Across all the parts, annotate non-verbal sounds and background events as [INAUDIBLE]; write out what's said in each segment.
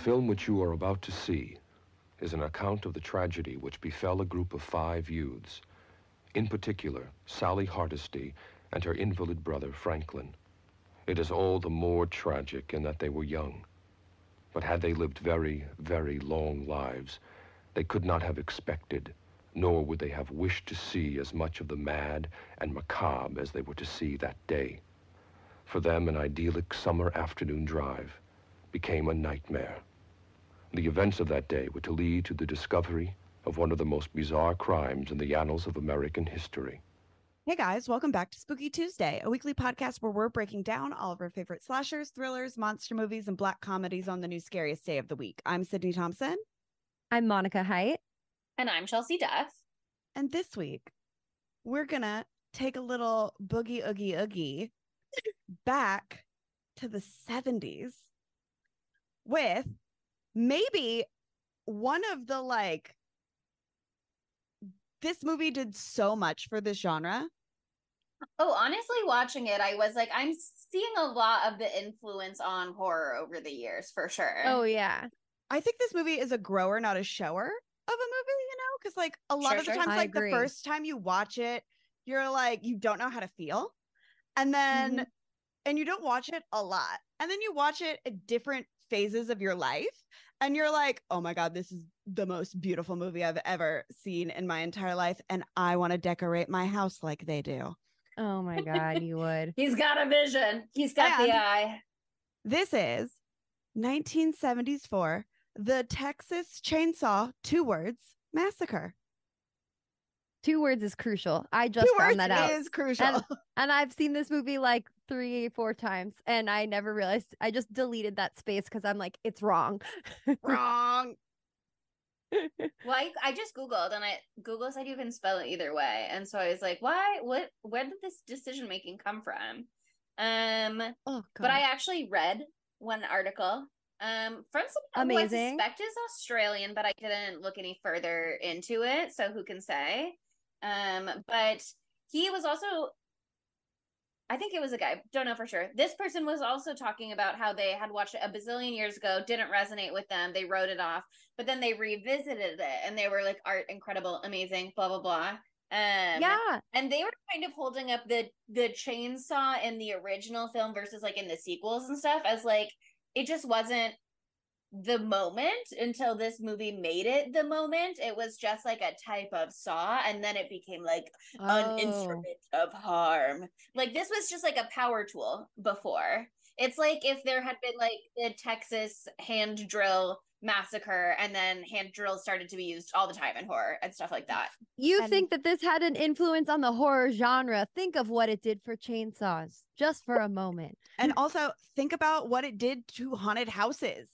film which you are about to see is an account of the tragedy which befell a group of five youths, in particular, Sally Hardesty and her invalid brother, Franklin. It is all the more tragic in that they were young. But had they lived very, very long lives, they could not have expected, nor would they have wished to see as much of the mad and macabre as they were to see that day. For them, an idyllic summer afternoon drive became a nightmare. The events of that day were to lead to the discovery of one of the most bizarre crimes in the annals of American history. Hey guys, welcome back to Spooky Tuesday, a weekly podcast where we're breaking down all of our favorite slashers, thrillers, monster movies, and black comedies on the new scariest day of the week. I'm Sydney Thompson. I'm Monica Height. And I'm Chelsea Duff. And this week, we're going to take a little boogie oogie oogie back to the 70s with maybe one of the like this movie did so much for this genre. Oh, honestly, watching it, I was like, I'm seeing a lot of the influence on horror over the years for sure. Oh, yeah. I think this movie is a grower, not a shower of a movie, you know? Because, like, a lot Sure, of the sure. times, I like, agree. the first time you watch it, you're like, you don't know how to feel. And then, Mm-hmm. and you don't watch it a lot. And then you watch it at different phases of your life. And you're like, oh my God, this is the most beautiful movie I've ever seen in my entire life. And I want to decorate my house like they do. Oh my [LAUGHS] God, you would. He's got a vision. He's got the eye. This is 1974, the Texas Chainsaw Two Words Massacre. Two words is crucial. I just Two found words that out. is crucial. And- And I've seen this movie like three, four times, and I never realized. I just deleted that space because I'm like, it's wrong. Wrong. [LAUGHS] Well, I, I just Googled and I Google said you can spell it either way. And so I was like, why? What? Where did this decision making come from? Um, Oh, but I actually read one article um from someone who I suspect is Australian, but I didn't look any further into it, so who can say? Um, but he was also I think it was a guy, don't know for sure. This person was also talking about how they had watched it a bazillion years ago, didn't resonate with them, they wrote it off, but then they revisited it and they were like art incredible, amazing, blah blah blah. Um yeah. and they were kind of holding up the the chainsaw in the original film versus like in the sequels and stuff as like it just wasn't the moment until this movie made it the moment it was just like a type of saw and then it became like an Oh. instrument of harm like this was just like a power tool before it's like if there had been like the texas hand drill massacre and then hand drills started to be used all the time in horror and stuff like that You And- think that this had an influence on the horror genre? Think of what it did for chainsaws, just for a moment. And also think about what it did to haunted houses.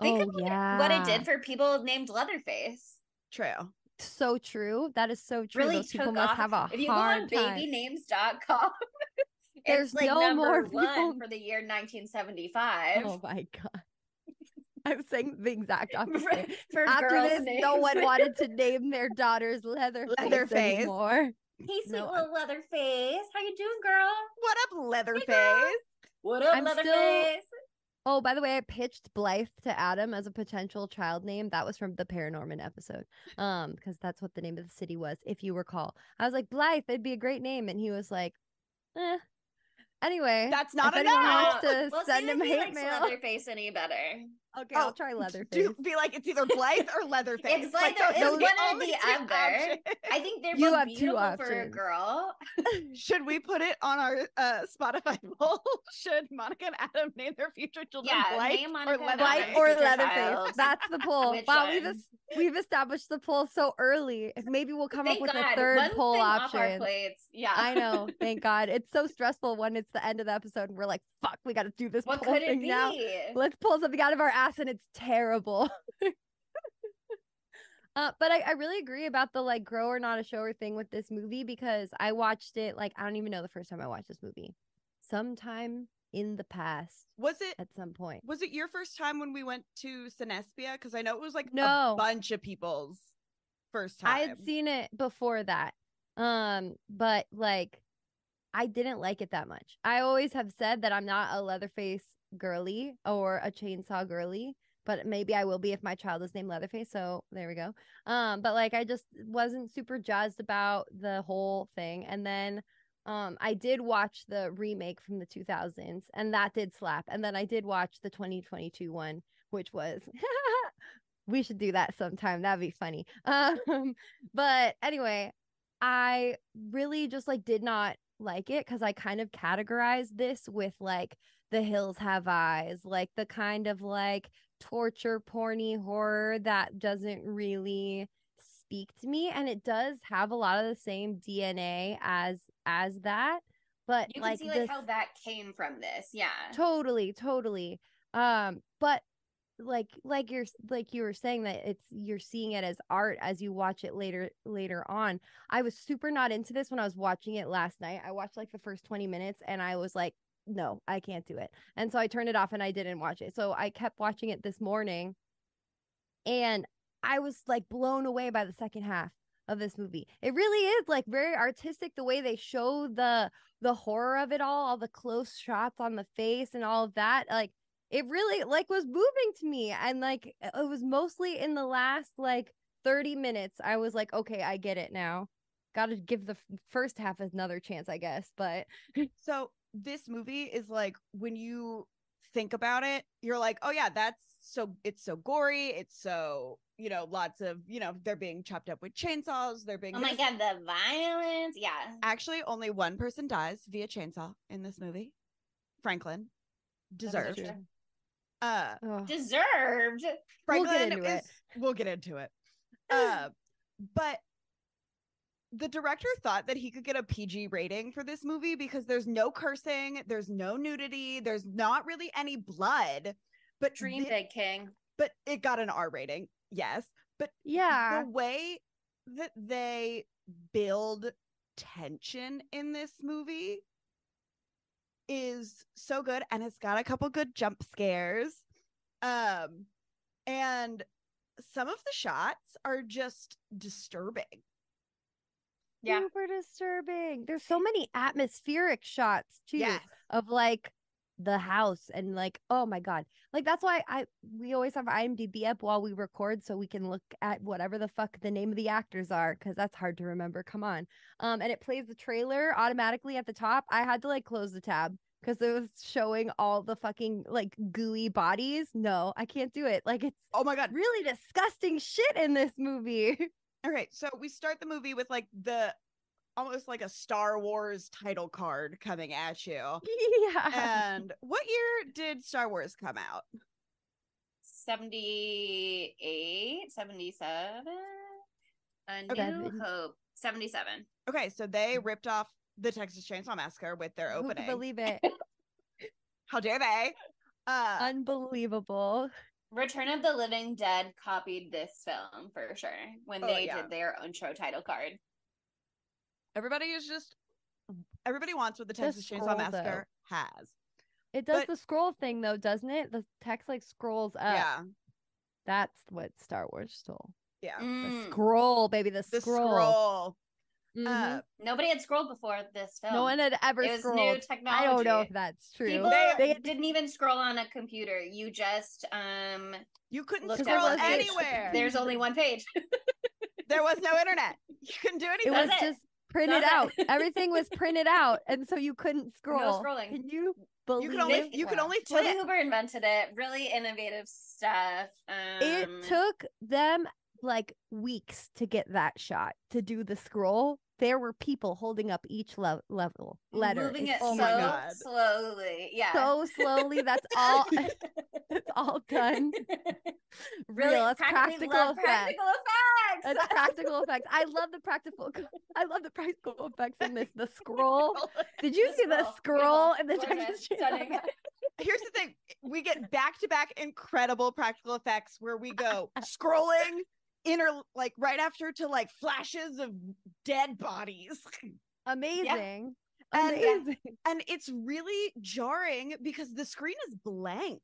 Think oh yeah, what it did for people named Leatherface. True. so true. That is so true. Really Those people took must have a If you go hard on time. babynames.com, [LAUGHS] There's it's like no number more one people- for the year 1975. Oh my god. [LAUGHS] I'm saying the exact [LAUGHS] opposite. for After girls' this, no one wanted to name their daughters Leatherface, Leatherface. anymore. Hey, sweet No, little Leatherface. How you doing, girl? What up, Leatherface? girl. What up, I'm still- Leatherface? Oh, by the way, I pitched Blythe to Adam as a potential child name. That was from the Paranorman episode. Um, because that's what the name of the city was, if you recall. I was like, Blythe, it'd be a great name. And he was like, eh. Anyway, That's not if anyone enough. wants to Well, send see him if he hate likes mail. Leatherface any better. Okay, Oh, I'll try [LAUGHS] Leatherface. Do be like it's either Blythe or Leatherface. It's like those it's are one the or the other. I think they're You both have two beautiful for a options. girl. [LAUGHS] [LAUGHS] Should we put it on our uh, Spotify poll? Should Monica and Adam name their future children Yeah, Blythe name Monica or and Leatherface? Blythe or Leatherface. child. That's the poll. Which wow, we've we've established the poll so early. Maybe we'll come Thank up with God. a third One poll thing off our option. plates. Yeah. I know. Thank God. It's so stressful when it's the end of the episode and we're like, fuck, we got to do this What poll could it thing be? now. Let's pull something out of our ass and it's terrible. [LAUGHS] uh, but I, I really agree about the like grow or not a shower thing with this movie because I watched it like I don't even know the first time I watched this movie. Sometime in the past Was it at some point. was it your first time when we went to Cinespia? Because I know it was like No. a bunch of people's first time. I had seen it before that. Um, but like I didn't like it that much. I always have said that I'm not a Leatherface girly or a chainsaw girly but maybe I will be if my child is named Leatherface. So there we go. Um, but like I just wasn't super jazzed about the whole thing. And then um I did watch the remake from the 2000s and that did slap. And then I did watch the 2022 one, which was [LAUGHS] we should do that sometime. That'd be funny. [LAUGHS] Um, but anyway, I really just like did not like it because I kind of categorized this with like the hills have eyes, like the kind of like torture porny horror that doesn't really speak to me. And it does have a lot of the same DNA as as that. But You can like see like this how that came from this. Yeah. totally totally um but like like you're like you were saying that it's you're seeing it as art as you watch it later later on i was super not into this when i was watching it last night i watched like the first 20 minutes and i was like no i can't do it. And so i turned it off and i didn't watch it. So i kept watching it this morning and i was like blown away by the second half of this movie. It really is like very artistic the way they show the the horror of it all all the close shots on the face and all of that. Like it really like was moving to me. And like it was mostly in the last like 30 minutes i was like okay i get it now. Gotta give the first half another chance i guess but So this movie is like when you think about it, you're like, oh yeah, that's so it's so gory, it's so you know, lots of you know, they're being chopped up with chainsaws, they're being Oh my god, the violence. Yeah. Actually, only one person dies via chainsaw in this movie. Franklin That's deserved. true. Uh ugh. Deserved. We'll get Franklin into is it. we'll get into it. [LAUGHS] Uh but the director thought that he could get a PG rating for this movie because there's no cursing, there's no nudity, there's not really any blood, but Dream big, King. but it got an R rating. Yes, but yeah the way that they build tension in this movie is so good and it's got a couple good jump scares um and some of the shots are just disturbing Yeah. super disturbing. There's so many atmospheric shots too of like the house and like oh my god. Like that's why i we always have imdb up while we record so we can look at whatever the fuck the name of the actors are because that's hard to remember come on. Um and it plays the trailer automatically at the top. I had to like close the tab because it was showing all the fucking like gooey bodies. No i can't do it. Like it's oh my god. really disgusting shit in this movie [LAUGHS] all right so we start the movie with like the almost like a star wars title card coming at you [LAUGHS] yeah and what year did star wars come out 78, 77. A New Seven. Hope. 77. okay so they ripped off the texas chainsaw massacre with their Who could opening believe it [LAUGHS] how dare they uh unbelievable Return of the Living Dead copied this film for sure when Oh, they yeah. did their intro title card. everybody is just everybody wants what the The Texas Chainsaw scroll, Massacre has. It does But- the scroll thing though, doesn't it? The text like scrolls up. yeah, That's what Star Wars stole. yeah. The Mm. scroll, baby, the, The scroll. scroll. Mhm. Uh, Nobody had scrolled before this film. no one had ever it was scrolled. new technology. I don't know if that's true. People They- They- didn't even scroll on a computer. You just um you couldn't scroll one page. anywhere. There's only one page. [LAUGHS] there was no internet. You couldn't do anything. it anything. was That's it. just printed That's out. it. Everything was printed out, and so you couldn't scroll. No scrolling. Can you believe you could only it? you could only Tobe tip. Hooper invented it. Really innovative stuff. Um, it took them like weeks to get that shot to do the scroll. There were people holding up each le- level letter. moving It's it oh so my God. slowly. Yeah. so slowly. That's all. [LAUGHS] [LAUGHS] it's all done. [LAUGHS] really Real. It's practically practical love effects. practical effects. It's practical effects. I love the practical. I love the practical effects in this. The scroll. Did you The see the scroll. scroll in the Beautiful. Texas Stunning. Here's the thing: we get back to back incredible practical effects where we go scrolling inner like right after to like flashes of dead bodies. [LAUGHS] Amazing. And- Amazing. and it's really jarring because the screen is blank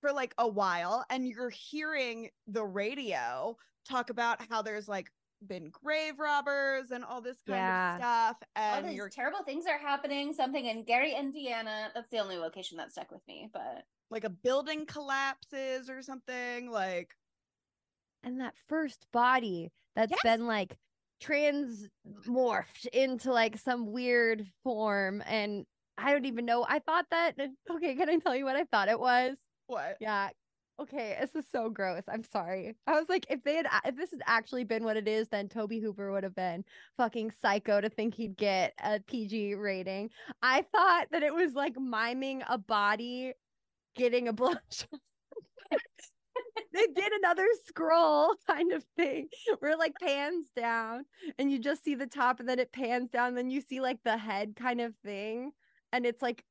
for like a while and you're hearing the radio talk about how there's like been grave robbers and all this kind Yeah. of stuff. And All And these you're terrible things are happening. Something in Gary, Indiana. That's the only location that stuck with me. But like a building collapses or something. Like and that first body that's Yes. been like transmorphed into like some weird form and I don't even know. I thought that [LAUGHS] okay, can I tell you what I thought it was? what? Yeah. Okay, this is so gross. I'm sorry. I was like, if they had, if this had actually been what it is, then Tobe Hooper would have been fucking psycho to think he'd get a PG rating. I thought that it was like miming a body getting a [LAUGHS] blowjob. They did another scroll [LAUGHS] kind of thing where it like pans down and you just see the top and then it pans down, and then you see like the head kind of thing, and it's like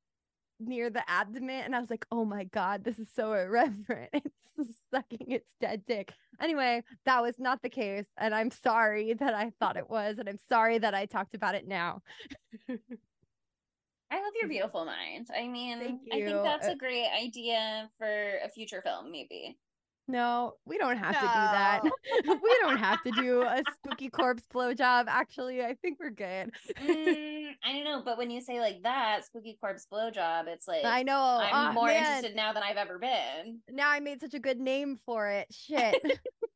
near the abdomen and I was like, "Oh my god, this is so irreverent. [LAUGHS] It's sucking its dead dick." Anyway, that was not the case and I'm sorry that I thought it was and I'm sorry that I talked about it now. [LAUGHS] I love your beautiful mind. I mean, I think that's Uh, a great idea for a future film, maybe. No, we don't have to do that. [LAUGHS] we don't have to do a spooky corpse blowjob. Actually, I think we're good. [LAUGHS] Mm, I don't know, but when you say like that, spooky corpse blowjob, it's like I know. I'm ah, more man, interested now than I've ever been. Now I made such a good name for it. Shit.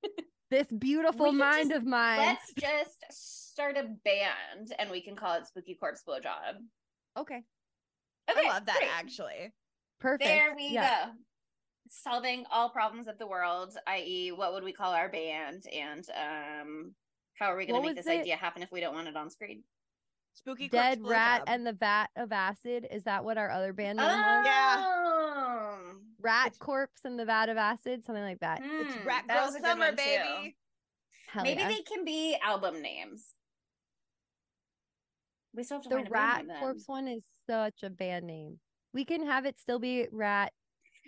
[LAUGHS] this beautiful mind just- of mine. Let's just start a band and we can call it Spooky Corpse Blowjob. Okay. Okay, I love that great. actually. Perfect. There we Yeah. go. Solving all problems of the world, i.e., what would we call our band, and um, how are we going to make this it? idea happen if we don't want it on screen? Spooky Dead rat blowjob. and the vat of acid. Is that what our other band name Oh, was? Yeah. Rat it's- corpse and the vat of acid, something like that. it's Hmm, Rat that Girl was a good Summer, baby. Hell Maybe yeah. they can be album names. We still have to the find a band rat name corpse one is such a band name. We can have it still be rat.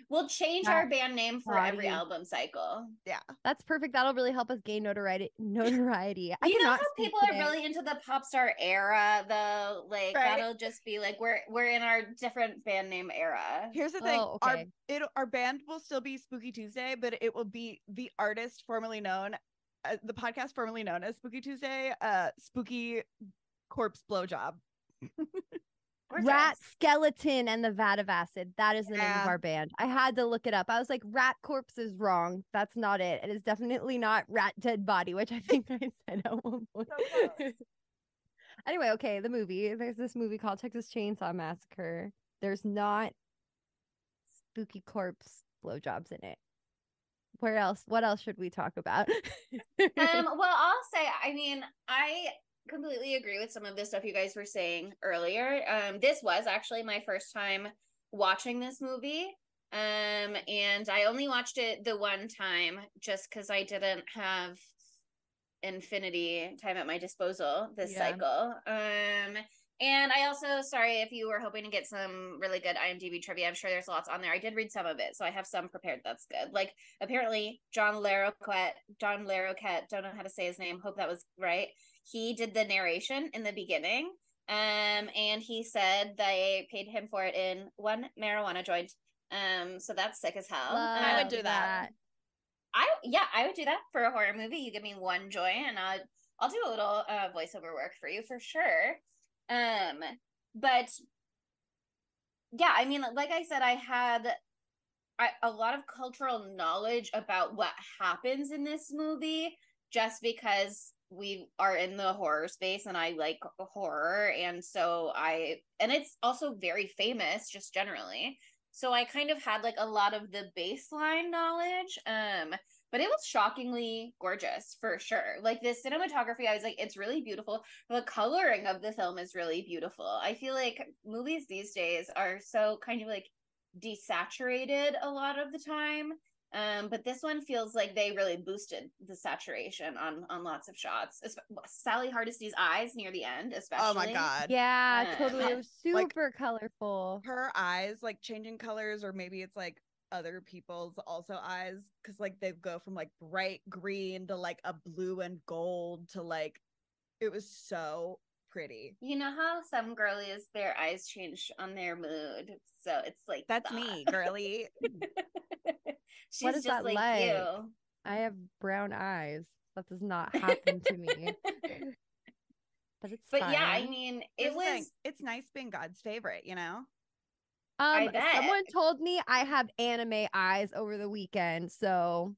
We'll change Rat our band name for every album cycle. Yeah, that's perfect. That'll really help us gain notoriety. Notoriety. I you know how people today. are really into the pop star era, though. Like Right. that'll just be like we're we're in our different band name era. Here's the thing: Oh, our it our band will still be Spooky Tuesday, but it will be the artist formerly known, uh, the podcast formerly known as Spooky Tuesday, uh, Spooky Corpse Blowjob. [LAUGHS] Gorgeous. Rat skeleton and the vat of acid. That is the name of our band. I had to look it up. I was like, rat corpse is wrong. That's not it. It is definitely not rat dead body, which I [LAUGHS] think I said at one point. [LAUGHS] anyway, okay, the movie. There's this movie called Texas Chainsaw Massacre. There's not spooky corpse blowjobs in it. Where else? What else should we talk about? [LAUGHS] Um, well, I'll say, I mean, I completely agree with some of the stuff you guys were saying earlier. Um, this was actually my first time watching this movie. Um, and I only watched it the one time just because I didn't have infinity time at my disposal this Yeah. cycle. Um, and I also, sorry if you were hoping to get some really good IMDb trivia. I'm sure there's lots on there. I did read some of it, so I have some prepared. That's good. Like apparently, John Larroquette, John Larroquette, don't know how to say his name. Hope that was right. He did the narration in the beginning. Um, and he said they paid him for it in one marijuana joint. Um, so that's sick as hell. I would do that. I yeah, I would do that for a horror movie. You give me one joy, and I'll I'll do a little uh, voiceover work for you for sure. Um, but yeah, I mean, like I said, I had I, a lot of cultural knowledge about what happens in this movie, just because we are in the horror space and I like horror, and so I and it's also very famous just generally. So i kind of had like a lot of the baseline knowledge um but it was shockingly gorgeous for sure. Like the cinematography i was like it's really beautiful. The coloring of the film is really beautiful. I feel like movies these days are so kind of like desaturated a lot of the time um but this one feels like they really boosted the saturation on on lots of shots Es- sally hardesty's eyes near the end especially Oh my god. yeah, Yeah. totally. It was [LAUGHS] Like- super colorful. Her eyes like changing colors, or maybe it's like other people's also eyes, because like they go from like bright green to like a blue and gold to like it was so pretty. You know how some girlies their eyes change on their mood, so it's like That's that. me, girly. [LAUGHS] She's is just that like, like? you. I have brown eyes. That does not happen to me. [LAUGHS] but it's But yeah, I fine. mean, Here's it thing, was It's nice being God's favorite, you know. I Um, bet. someone told me I have anime eyes over the weekend, so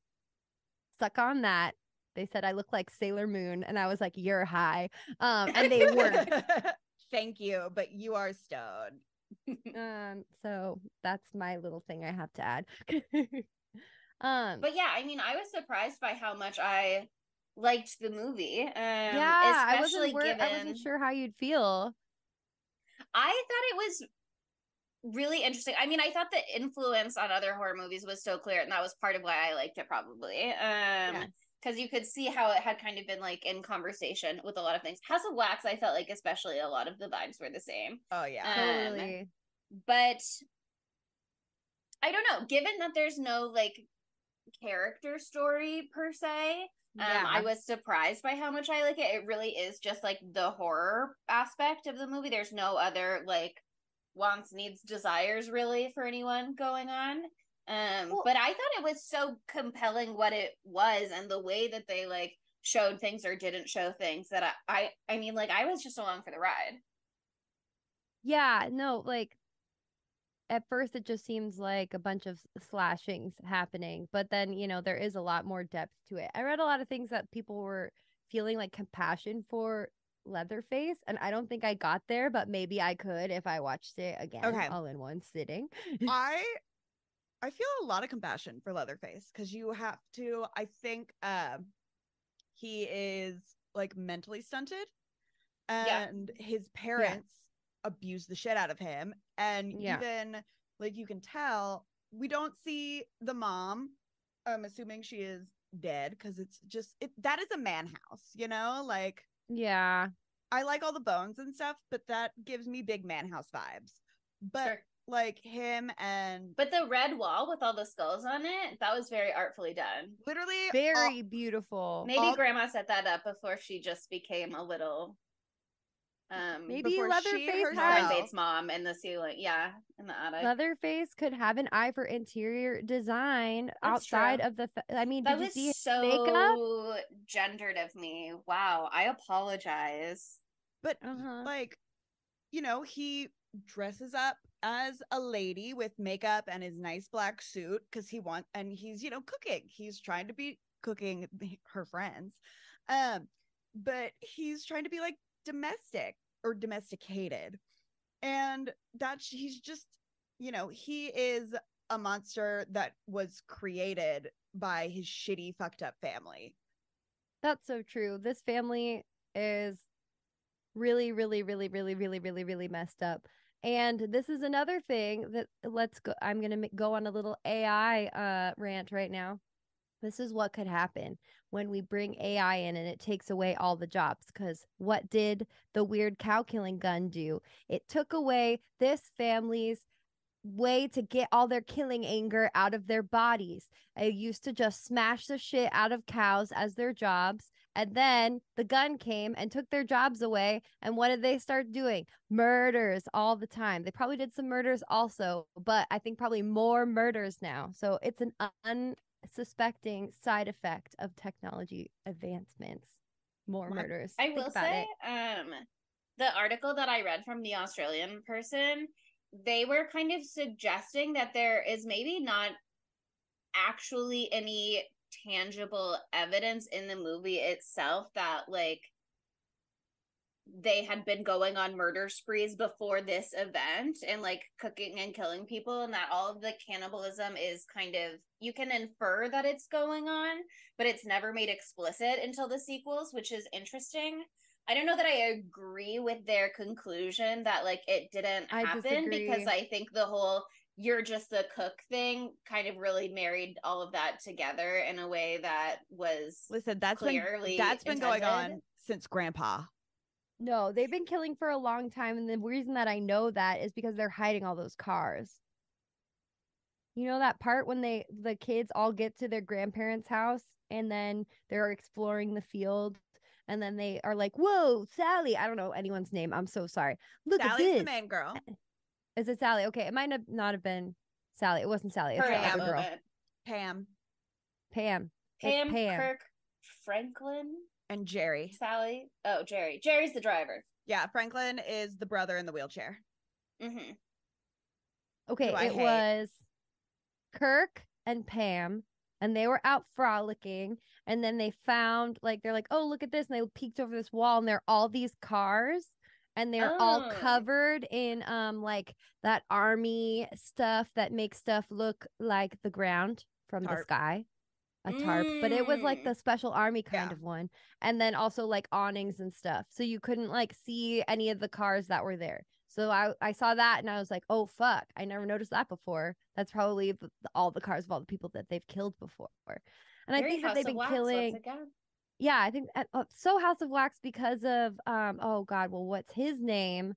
suck on that. They said I look like Sailor Moon, and I was like, "You're high," um, and they weren't. [LAUGHS] Thank you, but you are stoned. [LAUGHS] um, so that's my little thing I have to add. Um, But yeah, I mean, I was surprised by how much I liked the movie. Um, yeah, I especially wasn't given I wasn't sure how you'd feel. I thought it was really interesting. I mean, I thought the influence on other horror movies was so clear, and that was part of why I liked it, probably. Um, because you could see how it had kind of been like in conversation with a lot of things. House of Wax, I felt like especially a lot of the vibes were the same. Oh yeah. Um, Totally. but I don't know. Given that there's no like character story per se, um. I was surprised by how much I like it. It really is just like the horror aspect of the movie. There's no other like wants, needs, desires really for anyone going on. Um, Well- but I thought it was so compelling what it was and the way that they like showed things or didn't show things that I, I, I mean, like I was just along for the ride. Yeah, no, like at first it just seems like a bunch of slashings happening, but then, you know, there is a lot more depth to it. I read a lot of things that people were feeling like compassion for Leatherface, and I don't think I got there, but maybe I could if I watched it again Okay. all in one sitting. [LAUGHS] I I feel a lot of compassion for Leatherface because you have to. I think um he is like mentally stunted, Yeah. and his parents abuse the shit out of him, and Yeah. even like you can tell we don't see the mom. I'm assuming she is dead because it's just it. That is a man house, you know, like. Yeah. I like all the bones and stuff, but that gives me big man house vibes. But Sure. like him and But the red wall with all the skulls on it, that was very artfully done. literally all- Very beautiful. Maybe All- grandma set that up before she just became a little um Maybe before Leatherface herself- has Bates mom in the ceiling. Yeah, in the attic. Leatherface could have an eye for interior design That's outside true. of the. fa- I mean, that was so makeup? gendered of me. Wow, I apologize. but Uh-huh. like you know he dresses up as a lady with makeup and his nice black suit because he wants and he's you know cooking he's trying to be cooking [LAUGHS] her friends um but he's trying to be like domestic or domesticated and that's he's just you know he is a monster that was created by his shitty fucked up family That's so true. This family is really, really, really, really, really, really, really messed up. And this is another thing that let's go. I'm gonna go on a little AI uh rant right now. This is what could happen when we bring AI in and it takes away all the jobs. Because what did the weird cow killing gun do? It took away this family's way to get all their killing anger out of their bodies. They used to just smash the shit out of cows as their jobs. And then the gun came and took their jobs away. And what did they start doing? Murders all the time. They probably did some murders also, but I think probably more murders now. So it's an unsuspecting side effect of technology advancements. More murders. I Think will say, it. um, the article that I read from the Australian person, they were kind of suggesting that there is maybe not actually any tangible evidence in the movie itself that like they had been going on murder sprees before this event and like cooking and killing people and that all of the cannibalism is kind of you can infer that it's going on but it's never made explicit until the sequels which is interesting. I don't know that i agree with their conclusion that like it didn't I happen because i think the whole you're just the cook thing kind of really married all of that together in a way that was listen that's clearly been that's been going on since grandpa No, they've been killing for a long time. And the reason that I know that is because they're hiding all those cars. You know that part when they the kids all get to their grandparents' house and then they're exploring the field and then they are like, "Whoa, Sally!" I don't know anyone's name. I'm so sorry. Look Sally's at this. the main girl eh, Is it Sally? Okay, it might have not have been Sally. It wasn't Sally. It's her the other girl, moment. pam Pam. Pam, Pam. Kirk, Franklin, And Jerry. Sally. Oh, Jerry. Jerry's the driver. Yeah, Franklin is the brother in the wheelchair. hmm Okay, who I it hate. was Kirk and Pam, and they were out frolicking, and then they found like they're like, oh, look at this, and they peeked over this wall, and there are all these cars, and they're all Oh. covered in um like that army stuff that makes stuff look like the ground from the Tarp. sky. A tarp, but it was like Mm. the special army kind Yeah. of one. And then also like awnings and stuff. So you couldn't like see any of the cars that were there. So I I saw that and I was like, "Oh fuck, I never noticed that before." That's probably the, all the cars of all the people that they've killed before. And I Very think that they've been Wax killing. Yeah, I think uh, uh, so House of Wax because of um oh god, well what's his name?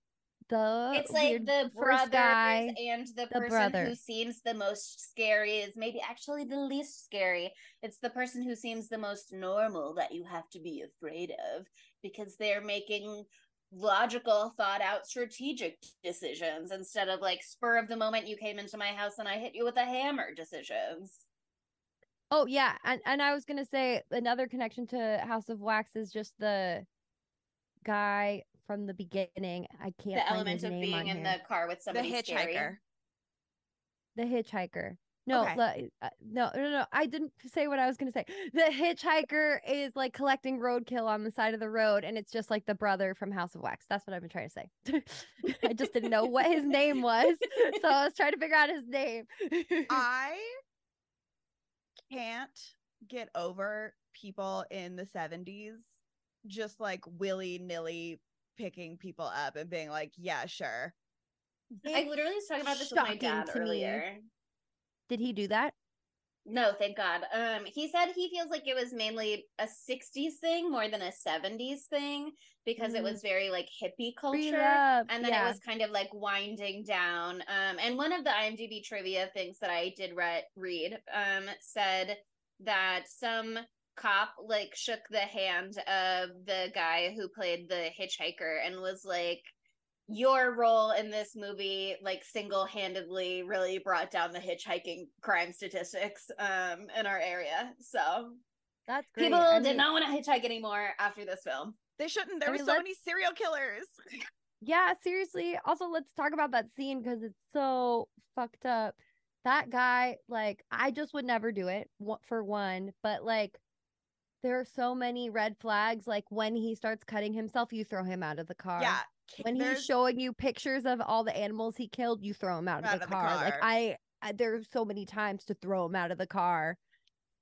The It's like the first brothers guy. and the, the person brother. who seems the most scary is maybe actually the least scary. It's the person who seems the most normal that you have to be afraid of because they're making logical, thought out, strategic decisions instead of like spur of the moment you came into my house and I hit you with a hammer decisions. Oh yeah, and and I was gonna say another connection to House of Wax is just the guy from the beginning. I can't the find element his of name being on in here. the car with The somebody scary. hitchhiker. the hitchhiker. No, Okay. le- uh, no, no, no. I didn't say what I was gonna say. The hitchhiker is like collecting roadkill on the side of the road, and it's just like the brother from House of Wax. That's what I've been trying to say. [LAUGHS] I just didn't know what his name was, so I was trying to figure out his name. [LAUGHS] I can't get over people in the 70s just like willy nilly picking people up and being like, yeah, sure. I literally was talking about this with my dad to me. earlier. Did he do that? No, thank God. Um, he said he feels like it was mainly a '60s thing more than a '70s thing because it Mm. was very like hippie culture, and then yeah. it was kind of like winding down. Um, and one of the IMDb trivia things that I did re- read, um, said that some cop like shook the hand of the guy who played the hitchhiker and was like your role in this movie like single-handedly really brought down the hitchhiking crime statistics um in our area so That's great. people I did not want to hitchhike anymore after this film They shouldn't. There I were mean, so many serial killers. Yeah, seriously. Also, let's talk about that scene because it's so fucked up. That guy, like, I just would never do it for one, but like, there are so many red flags. Like, when he starts cutting himself, you throw him out of the car. Yeah. ki- When he's showing you pictures of all the animals he killed, you throw him out, of, Out the of the car. Like, car. I, I there's so many times to throw him out of the car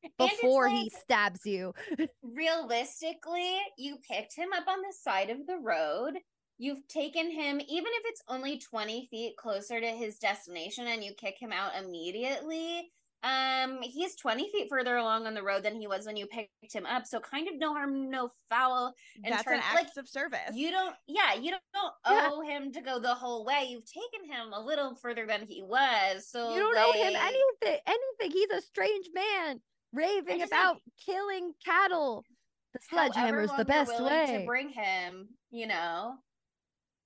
And it's before he stabs you. [LAUGHS] realistically you picked him up on the side of the road you've taken him even if it's only 20 feet closer to his destination and you kick him out immediately um he's 20 feet further along on the road than he was when you picked him up so kind of no harm no foul in that's an act like, of service. you don't yeah you don't, don't Yeah. owe him to go the whole way you've taken him a little further than he was so You don't owe him anything. Anything. He's a strange man raving about killing cattle. The sledgehammer is the best way. to bring him you know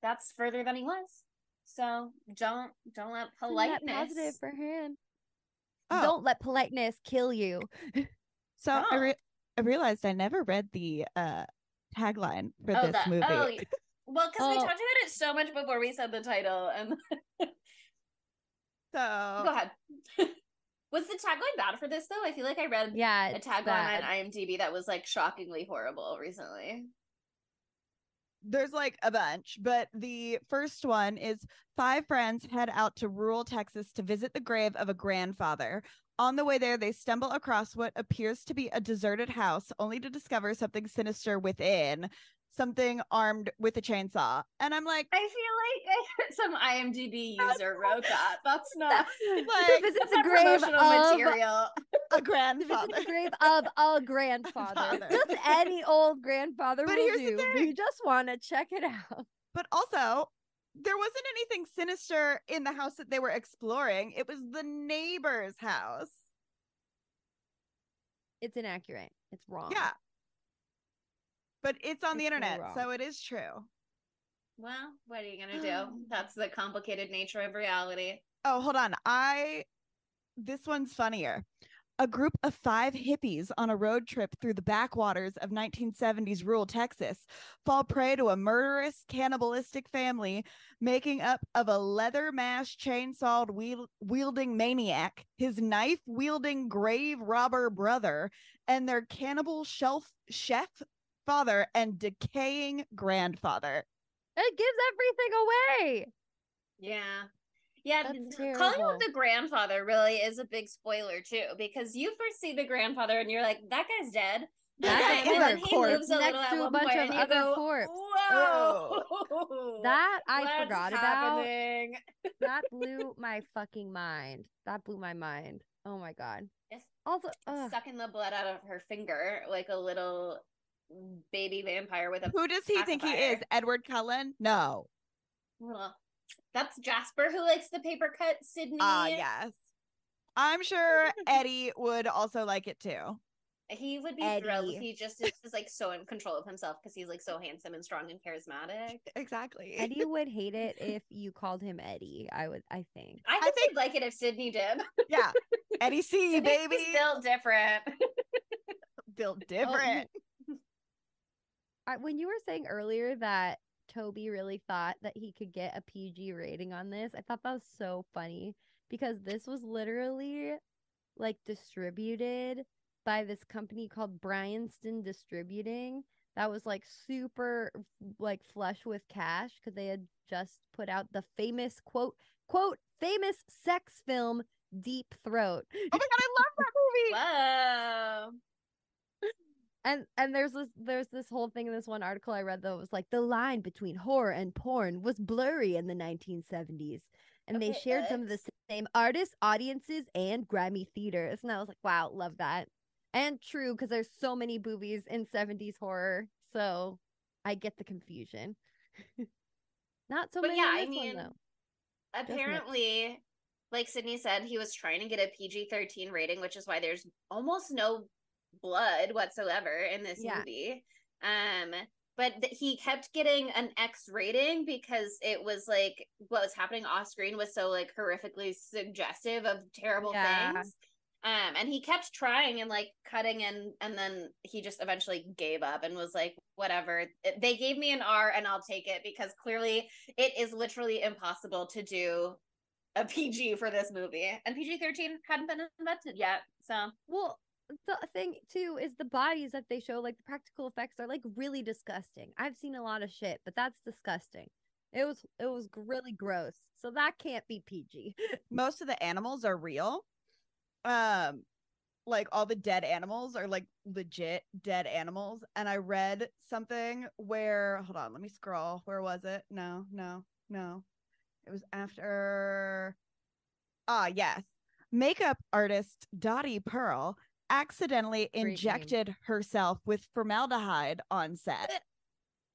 that's further than he was so don't don't let politeness positive for him. Oh. Don't let politeness kill you. [LAUGHS] so I, re- I realized I never read the uh tagline for oh, this that- movie. oh, well because we Oh. talked about it so much before we said the title and [LAUGHS] So go ahead [LAUGHS] was the tagline bad for this though i feel like i read Yeah, a tagline bad. on imdb that was like shockingly horrible recently there's like a bunch, but the first one is five friends head out to rural Texas to visit the grave of a grandfather. On the way there, they stumble across what appears to be a deserted house, only to discover something sinister within, something armed with a chainsaw. And I'm like, i feel like [LAUGHS] some imdb user wrote that that's [LAUGHS] not like [LAUGHS] visit that's the not grave of material a to visit grandfather. the grave of a grandfather. Father. Just any old grandfather But will here's do. but thing. You just want to check it out. But also, there wasn't anything sinister in the house that they were exploring. It was the neighbor's house. It's inaccurate. It's wrong. Yeah. But it's on the It's so internet, wrong. so it is true. Well, what are you gonna do? [SIGHS] That's the complicated nature of reality. Oh, hold on. I this one's funnier. A group of five hippies on a road trip through the backwaters of 1970s rural Texas fall prey to a murderous, cannibalistic family making up of a leather mask chainsaw wield- wielding maniac, his knife wielding grave robber brother, and their cannibal shelf chef father and decaying grandfather. It gives everything away. Yeah. Yeah, calling terrible. out the grandfather really is a big spoiler too, because you first see the grandfather and you're like, that guy's dead. [LAUGHS] That guy and then he corpse moves a little next at to a one bunch of and you other go, corpse. Whoa, That I what's forgot about. That blew [LAUGHS] my fucking mind. That blew my mind. Oh my god. It's Also, ugh. sucking the blood out of her finger like a little baby vampire with a Who does he think he is? Edward Cullen? No. little. That's Jasper who likes the paper cut. Sydney. Ah, yes. I'm sure [LAUGHS] Eddie would also like it too. He would be thrilled. He just is, is like so in control of himself because he's like so handsome and strong and charismatic. [LAUGHS] Exactly. Eddie [LAUGHS] would hate it if you called him Eddie. I would. I think. I think he'd like it if Sydney did. yeah. Eddie C, Sydney baby. was Still different. Built Oh, different. I, when you were saying earlier that Tobe really thought that he could get a PG rating on this, I thought that was so funny because this was literally like distributed by this company called Bryanston Distributing that was like super like flush with cash because they had just put out the famous quote quote famous sex film Deep Throat. Oh my god, I love that movie. Whoa. And and there's this there's this whole thing in this one article I read that was like the line between horror and porn was blurry in the 1970s, and they Okay, shared some of the same artists, audiences, and grimy theaters. And I was like, wow, love that, and true because there's so many boobies in 70s horror, so I get the confusion. [LAUGHS] Not so But many. yeah, I one, mean, though. Apparently, like Sydney said, he was trying to get a PG 13 rating, which is why there's almost no blood whatsoever in this Yeah. movie. Um, but th- he kept getting an X rating because it was like what was happening off screen was so like horrifically suggestive of terrible Yeah. things. Um, and he kept trying and like cutting and and then he just eventually gave up and was like, whatever. They gave me an R and I'll take it because clearly it is literally impossible to do a PG for this movie. And PG 13 hadn't been invented yet. So Well, the thing too is the bodies that they show, like the practical effects, are like really disgusting. I've seen a lot of shit, but that's disgusting. It was it was really gross. So that can't be PG. [LAUGHS] Most of the animals are real. Um, like all the dead animals are like legit dead animals. And I read something where hold on, let me scroll. Where was it? No, no, no. It was after ah yes. Makeup artist Dottie Pearl accidentally name. injected herself with formaldehyde on set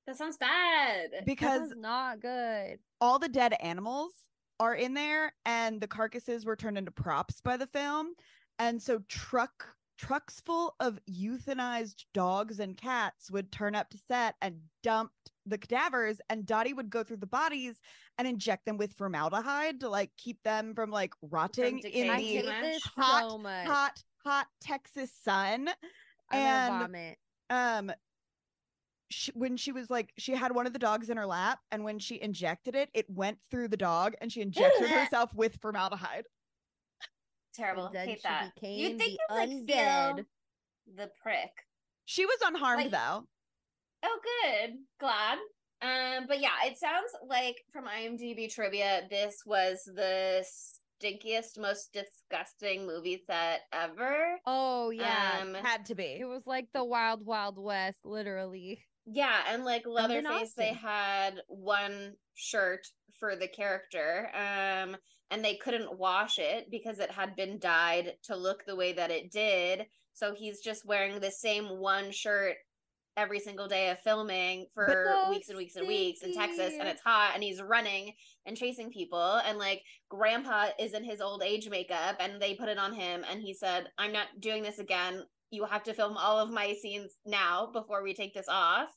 that sounds bad. because not good. all the dead animals are in there and the carcasses were turned into props by the film and so truck trucks full of euthanized dogs and cats would turn up to set and dumped the cadavers and Dottie would go through the bodies and inject them with formaldehyde to like keep them from like rotting in the hot, so hot hot Texas sun I will and vomit. um she, when she was like she had one of the dogs in her lap and when she injected it it went through the dog and she injected [LAUGHS] herself with formaldehyde Terrible. then Hate she that. You'd think the you'd like undead. the prick. she was unharmed Like- though Oh, good. Glad. Um, but yeah, it sounds like from IMDb trivia, this was the stinkiest, most disgusting movie set ever. Oh yeah. Um, had to be it was like the wild wild west, literally. yeah, and like Leatherface, they had one shirt for the character, um, and they couldn't wash it because it had been dyed to look the way that it did. So he's just wearing the same one shirt every single day of filming for weeks and weeks and weeks in Texas, and it's hot, and he's running and chasing people, and like Grandpa is in his old age makeup, and they put it on him, and he said, "I'm not doing this again. You have to film all of my scenes now before we take this off."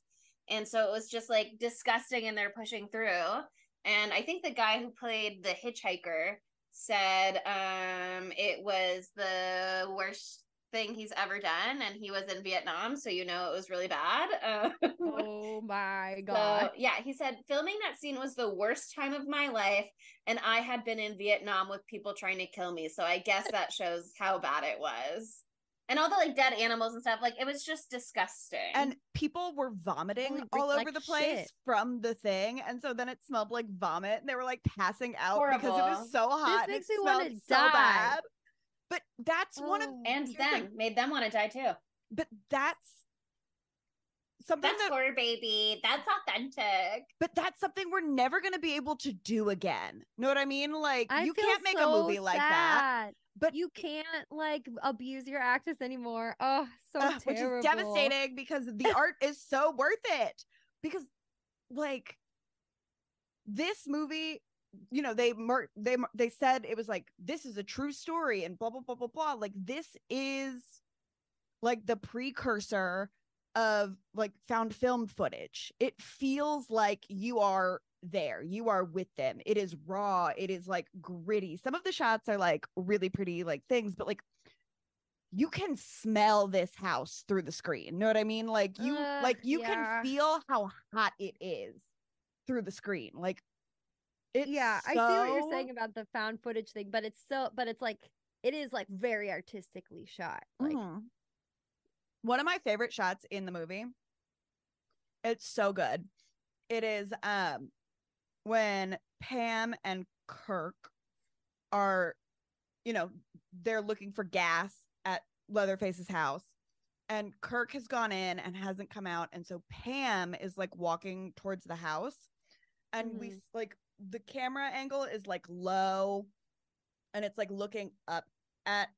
And so it was just like disgusting, and they're pushing through. And I think the guy who played the hitchhiker said um it was the worst thing he's ever done and he was in Vietnam so you know it was really bad um, Oh my [LAUGHS] so god. yeah he said filming that scene was the worst time of my life and I had been in Vietnam with people trying to kill me so I guess that shows how bad it was and all the like dead animals and stuff like it was just disgusting and people were vomiting Holy all over like the place shit. from the thing and so then it smelled like vomit and they were like passing out because it was so hot and makes it me wanna smelled so die. bad but that's one of Oh. and here's the thing, them made them want to die too. But that's something that's that horror baby. That's authentic. But that's something we're never going to be able to do again. Know what i mean? Like I you can't make a so movie like that. but You can't like abuse your actress anymore. Oh, so Ugh, which is devastating because the [LAUGHS] art is so worth it. Because like this movie you know they mer- they they said it was like this is a true story and blah blah blah blah blah. Like this is like the precursor of like found film footage. It feels like you are there. You are with them. It is raw. It is like gritty. Some of the shots are like really pretty like things but like you can smell this house through the screen. Know what i mean? Like you Ugh, like you yeah. can feel how hot it is through the screen. Like it's yeah, I see what you're saying about the found footage thing, but it's so but it's like it is like very artistically shot. Like Mhm. one of my favorite shots in the movie it's so good it is um when pam and kirk are you know they're looking for gas at leatherface's house and kirk has gone in and hasn't come out and so pam is like walking towards the house and we Mhm. s- like the camera angle is like low and it's like looking up at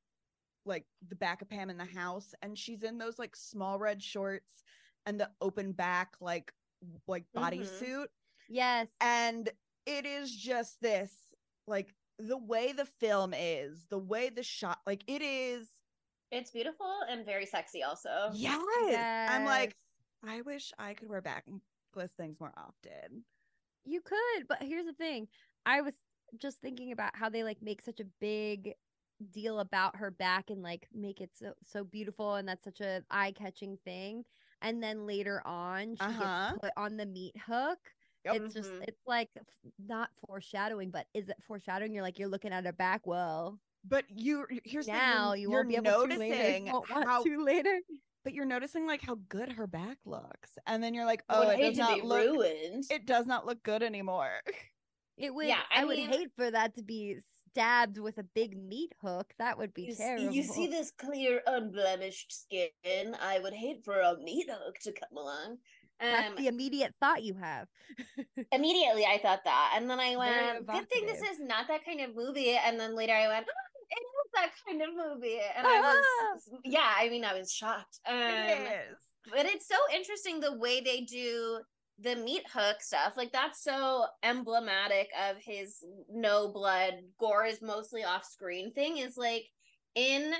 like the back of Pam in the house and she's in those like small red shorts and the open back like w- like Mhm. bodysuit. Yes. and it is just this like the way the film is the way the shot like it is it's beautiful and very sexy also. Yes, i'm like i wish i could wear backless things more often You could, but here's the thing. I was just thinking about how they like make such a big deal about her back and like make it so so beautiful and that's such a eye-catching thing. And then later on she Uh-huh. gets put on the meat hook. Yep. It's just Mhm. it's like not foreshadowing, but is it foreshadowing? You're like you're looking at her back. Well, but you here's the now you're, you you're won't be able to later. noticing You how to [LAUGHS] later. But you're noticing like how good her back looks and then you're like oh would it does not look ruined it does not look good anymore [LAUGHS] It would. Yeah, I I, would hate for that to be stabbed with a big meat hook. That would be You, s- terrible. you see this clear, unblemished skin. I would hate for a meat hook to come along. That's Um, the immediate thought you have. [LAUGHS] immediately I thought that, and then I went, "Good thing this is not that kind of movie." And then later I went, "Oh, "It is [LAUGHS] that kind of movie," and I was, [LAUGHS] yeah, I mean, I was shocked. Um, it is but it's so interesting the way they do the meat hook stuff like that's so emblematic of his no blood gore is mostly off screen thing is like in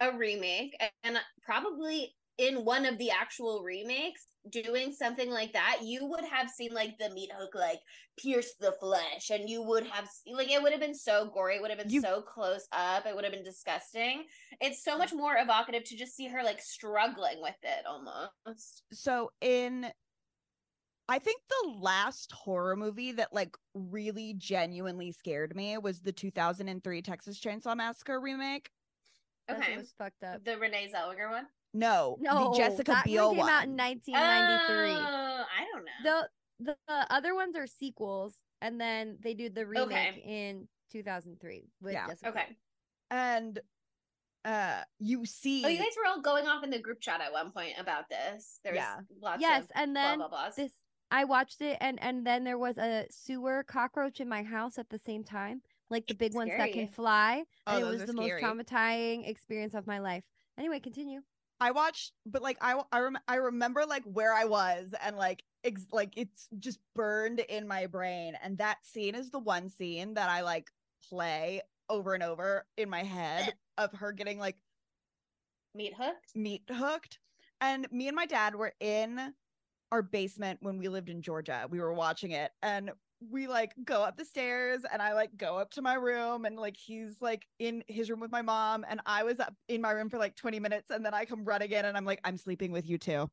a remake and probably in one of the actual remakes doing something like that you would have seen like the meat hook like pierce the flesh and you would have se- like it would have been so gory it would have been You- so close up it would have been disgusting it's so much mm. more evocative to just see her like struggling with it almost so in I think the last horror movie that like really genuinely scared me was the 2003 Texas Chainsaw Massacre remake. Okay. shit was fucked up. the renee zellweger one No, No, the Jessica that Biel one came one. out in 1993. Oh, i don't know the, the other ones are sequels, and then they do the remake Okay. in 2003 with Yeah, Jessica. okay and uh you see oh you guys were all going off in the group chat at one point about this there's Yeah. lots Yes, of and then blah blah this I watched it, and and then there was a sewer cockroach in my house at the same time, like the big ones that can fly, Oh, and it was are the most traumatizing experience of my life. Anyway, continue. I watched, but like I I, rem- I remember like where I was and like ex- like it's just burned in my brain. And that scene is the one scene that I like play over and over in my head [LAUGHS] of her getting like meat hooked meat hooked. And me and my dad were in our basement when we lived in Georgia. We were watching it and we like go up the stairs and I like go up to my room and like he's like in his room with my mom and I was up in my room for like 20 minutes and then I come running in and I'm like, I'm sleeping with you too.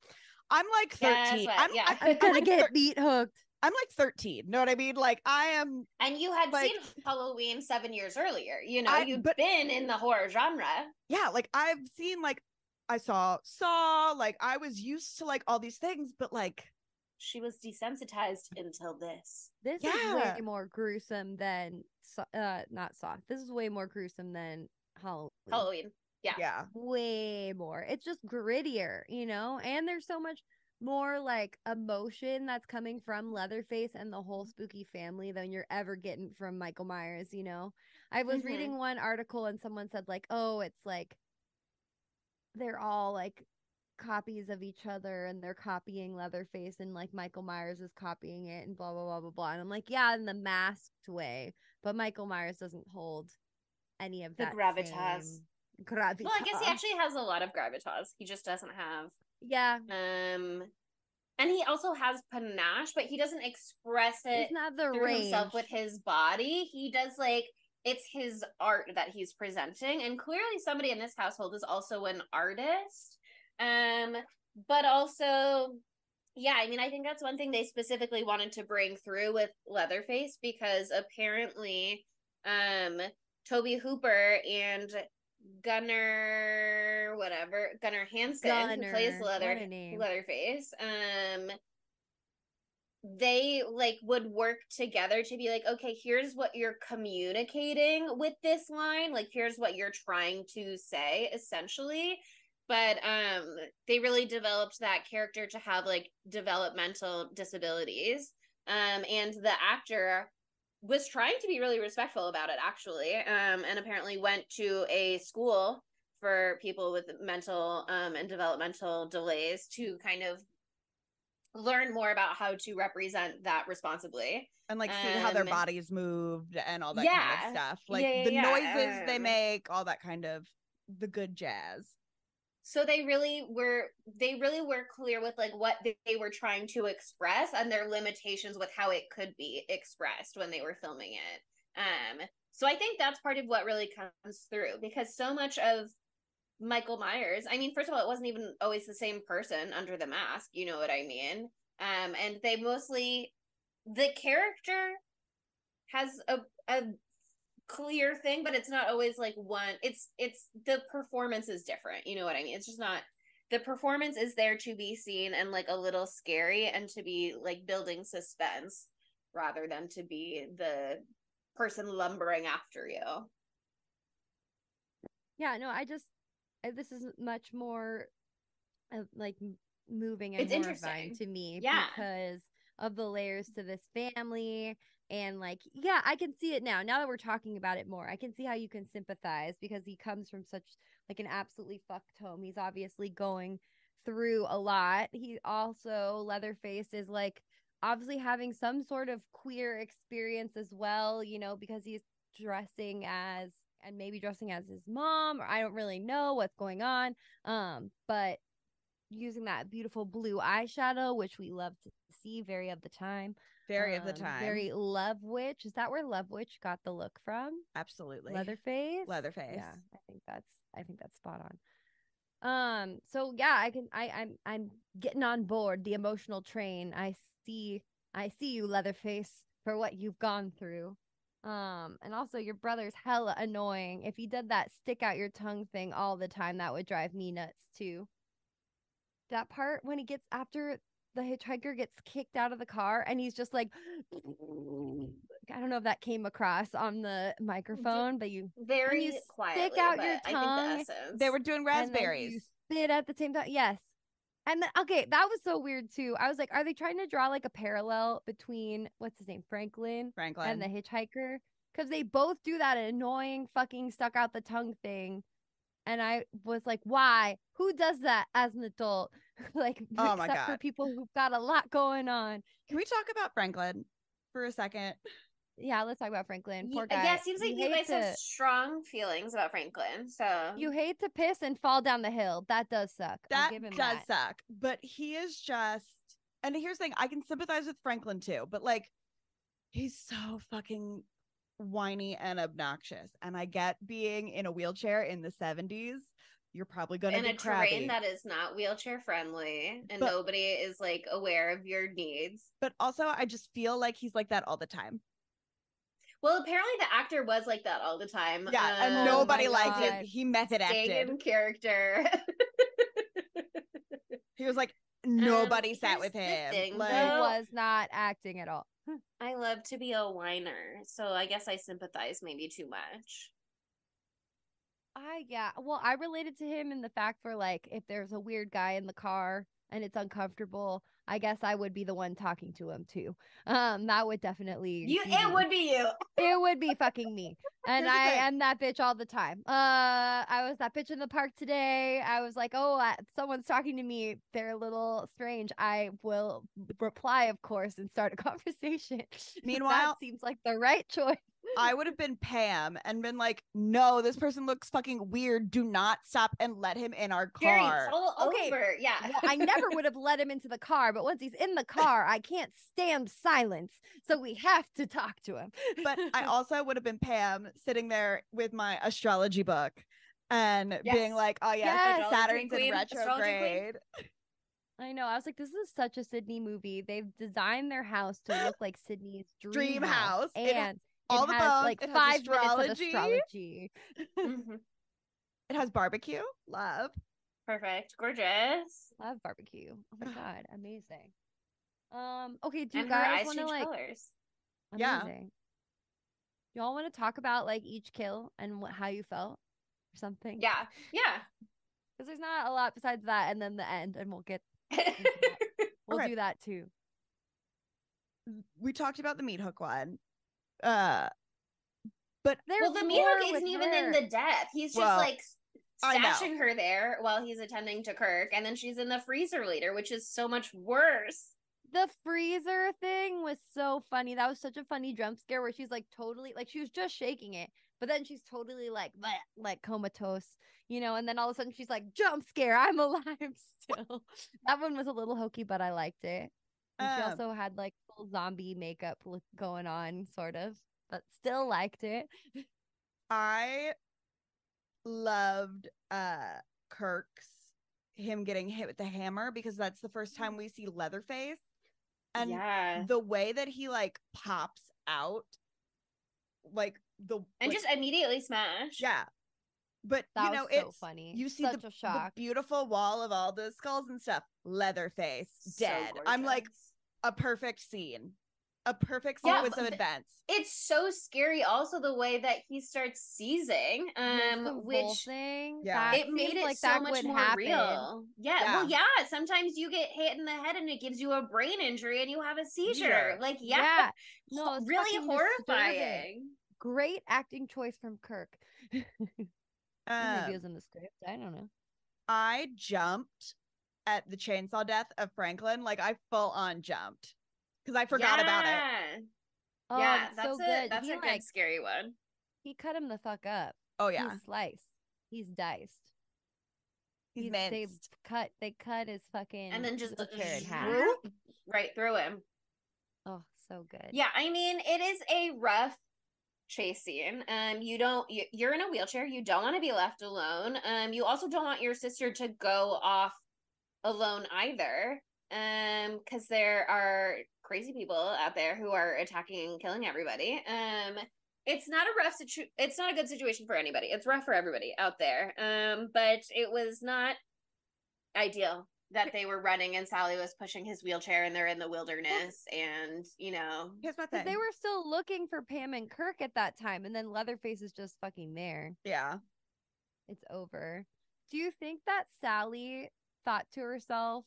I'm like 13. Guess what? I'm, Yeah. I, I'm am gonna like get thir- beat hooked. I'm like 13. Know what I mean? Like I am And you had Like- seen Halloween seven years earlier. You know, I- you've but- been in the horror genre. yeah, like I've seen like I saw Saw, like I was used to like all these things, but like She was desensitized until this. This is way more gruesome than uh not soft. This is way more gruesome than Halloween. Halloween. Yeah. yeah. Way more. It's just grittier, you know? And there's so much more like emotion that's coming from Leatherface and the whole spooky family than you're ever getting from Michael Myers, you know? I was Mhm. reading one article and someone said like, "Oh, it's like they're all like copies of each other and they're copying Leatherface and like Michael Myers is copying it and blah blah blah blah blah. And I'm like, yeah, in the masked way, but Michael Myers doesn't hold any of The that gravitas. same gravitas. Well, I guess he actually has a lot of gravitas. He just doesn't have yeah, um and he also has panache, but he doesn't express it it's not the through range. himself with his body. He does like it's his art that he's presenting, and clearly somebody in this household is also an artist. Um, but also, yeah, I mean, I think that's one thing they specifically wanted to bring through with Leatherface because apparently, um, Tobe Hooper and Gunnar, whatever, Gunnar Hansen, who plays Leather what a name. Leatherface, um, they like would work together to be like okay here's what you're communicating with this line like here's what you're trying to say essentially but um they really developed that character to have like developmental disabilities um and the actor was trying to be really respectful about it actually um and apparently went to a school for people with mental um and developmental delays to kind of learn more about how to represent that responsibly And like see how their Um, bodies moved and all that kind of stuff. Like Yeah, yeah, the yeah, noises they um, make, all that kind of the good jazz. So they really were they really were clear with like what they, were trying to express and their limitations with how it could be expressed when they were filming it. Um so i think that's part of what really comes through because so much of michael myers i mean first of all it wasn't even always the same person under the mask you know what i mean? Um and they mostly the character has a a clear thing but it's not always like one it's it's the performance is different you know what i mean it's just not the performance is there to be seen and like a little scary and to be like building suspense rather than to be the person lumbering after you Yeah, no, I just I, this is much more uh, like moving and It's interesting. to me Yeah. because of the layers to this family and like yeah, I can see it now. Now that we're talking about it more, I can see how you can sympathize because he comes from such like an absolutely fucked home. He's obviously going through a lot. He also Leatherface is like obviously having some sort of queer experience as well, you know, because he's dressing as and maybe dressing as his mom or I don't really know what's going on. Um, but using that beautiful blue eyeshadow, which we love to see very of the time. Very of the Um, time. Very Love Witch. Is that where Love Witch got the look from? absolutely. Leatherface. Leatherface. Yeah, I think that's I think that's spot on. Um, so yeah, I can I I'm I'm getting on board the emotional train. I see I see you, Leatherface, for what you've gone through. Um, and also your brother's hella annoying. If he did that stick out your tongue thing all the time, that would drive me nuts too. That part when he gets after the hitchhiker gets kicked out of the car and he's just like [SNIFFS] I don't know if that came across on the microphone, but you very you quietly stick out but your I tongue, think the They were doing and you raspberries. spit at the same time. Yes. And then okay, that was so weird too. I was like, are they trying to draw like a parallel between what's his name, Franklin, Franklin. and the hitchhiker? Because they both do that annoying fucking stuck out the tongue thing. And I was like, why? Who does that as an adult? [LAUGHS] like, Oh [LAUGHS] my except for people who've got a lot going on. Can we talk about Franklin for a second? Yeah, let's talk about Franklin. Poor yeah, guy. yeah, it seems like you, hate guys have strong feelings about Franklin. So You hate to piss and fall down the hill. That does suck. I'll That give him does that. suck. But he is just and here's the thing, I can sympathize with Franklin too, but like he's so fucking whiny and obnoxious. And I get being in a wheelchair in the 70s. You're probably going to in be a crabby. terrain that is not wheelchair friendly and But- nobody is like aware of your needs. but also, I just feel like he's like that all the time. Well, apparently the actor was like that all the time. Yeah, and Um, nobody liked God. it. He method staying acted. in character. He was like [LAUGHS] nobody sat with him. thing, like He though. was not acting at all. I love to be a whiner, so I guess I sympathize maybe too much. I yeah. Well, I related to him in the fact for like if there's a weird guy in the car and it's uncomfortable, I guess I would be the one talking to him too. Um, that would definitely You, be it me. would be you. it would be fucking me. [LAUGHS] And I am that bitch all the time. Uh, I was that bitch in the park today. I was like, oh, uh, someone's talking to me. They're a little strange. I will reply, of course, and start a [LAUGHS] conversation. Meanwhile- that seems like the right choice. I would have been Pam and been like, no, this person looks fucking weird. Do not stop and let him in our car. Okay, over. Yeah. Well, I never would have let him into the car, but once he's in the car, I can't stand silence. So we have to talk to him. but I [LAUGHS] also would have been Pam sitting there with my astrology book and being like, oh yeah, Yes. Saturn's in queen, astrology queen. retrograde. [LAUGHS] I know. I was like, this is such a Sydney movie. They've designed their house to look like Sydney's dream, Dream house, house. And all it the has bones, like it has five astrology. minutes of astrology. [LAUGHS] Mhm. It has barbecue. Love. Perfect. Gorgeous. Love barbecue. Oh my [SIGHS] god, amazing. Um. Okay. Do you and guys want to like? colors. Yeah. Y'all want to talk about like each kill and what, how you felt or something? Yeah. Yeah. Because there's not a lot besides that, and then the end, and we'll get [LAUGHS] we'll Okay. do that too. We talked about the meat hook one. Uh but There's well, the meat more hook with isn't even in the death. He's just Well, like s- I stashing her there while he's attending to Kirk, and then she's in the freezer later, which is so much worse. the freezer thing was so funny. That was such a funny jump scare where she's like totally like she was just shaking it, but then she's totally like bleh, like comatose, you know, and then all of a sudden she's like jump scare, I'm [LAUGHS] alive still. that one was a little hokey, but I liked it. And she Um, also had like full zombie makeup look going on, sort of, but still liked it. I loved uh Kirk's him getting hit with the hammer because that's the first time we see Leatherface. And yeah, the way that he like pops out like the and like, just immediately smash. yeah. But That you know, was so it's funny. you see such the, a the beautiful wall of all the skulls and stuff. Leatherface So dead. I'm like gorgeous. A perfect scene. A perfect Yeah, sequence of but- events. it's so scary. Also, the way that he starts seizing, um, which convulsing, Yeah. it made it like so much more happen. real. Yeah, Yeah. Well, yeah. Sometimes you get hit in the head and it gives you a brain injury and you have a seizure. Seizure. Like, yeah, Yeah. [LAUGHS] No, it's really fucking disturbing. horrifying. Great acting choice from Kirk. [LAUGHS] Or Maybe Um, it was in the script. I don't know. I jumped at the chainsaw death of Franklin. Like I full on jumped because I forgot about it. Yeah. Oh, yeah, that's so a good. that's he a like good scary one. he cut him the fuck up. Oh yeah, He's sliced. He's diced. he's, they cut. They cut his fucking And then just wheelchair in half. Right through him. Oh, so good. Yeah, I mean, it is a rough chase scene. Um, you don't you're in a wheelchair. You don't want to be left alone. Um, you also don't want your sister to go off alone either. Um, because there are crazy people out there who are attacking and killing everybody. Um, it's not a rough situ. It's not a good situation for anybody. It's rough for everybody out there. Um, but it was not ideal that they were running and Sally was pushing his wheelchair and they're in the wilderness and you know Here's my thing. they were still looking for Pam and Kirk at that time, and then Leatherface is just fucking there. yeah. It's over. Do you think that Sally thought to herself,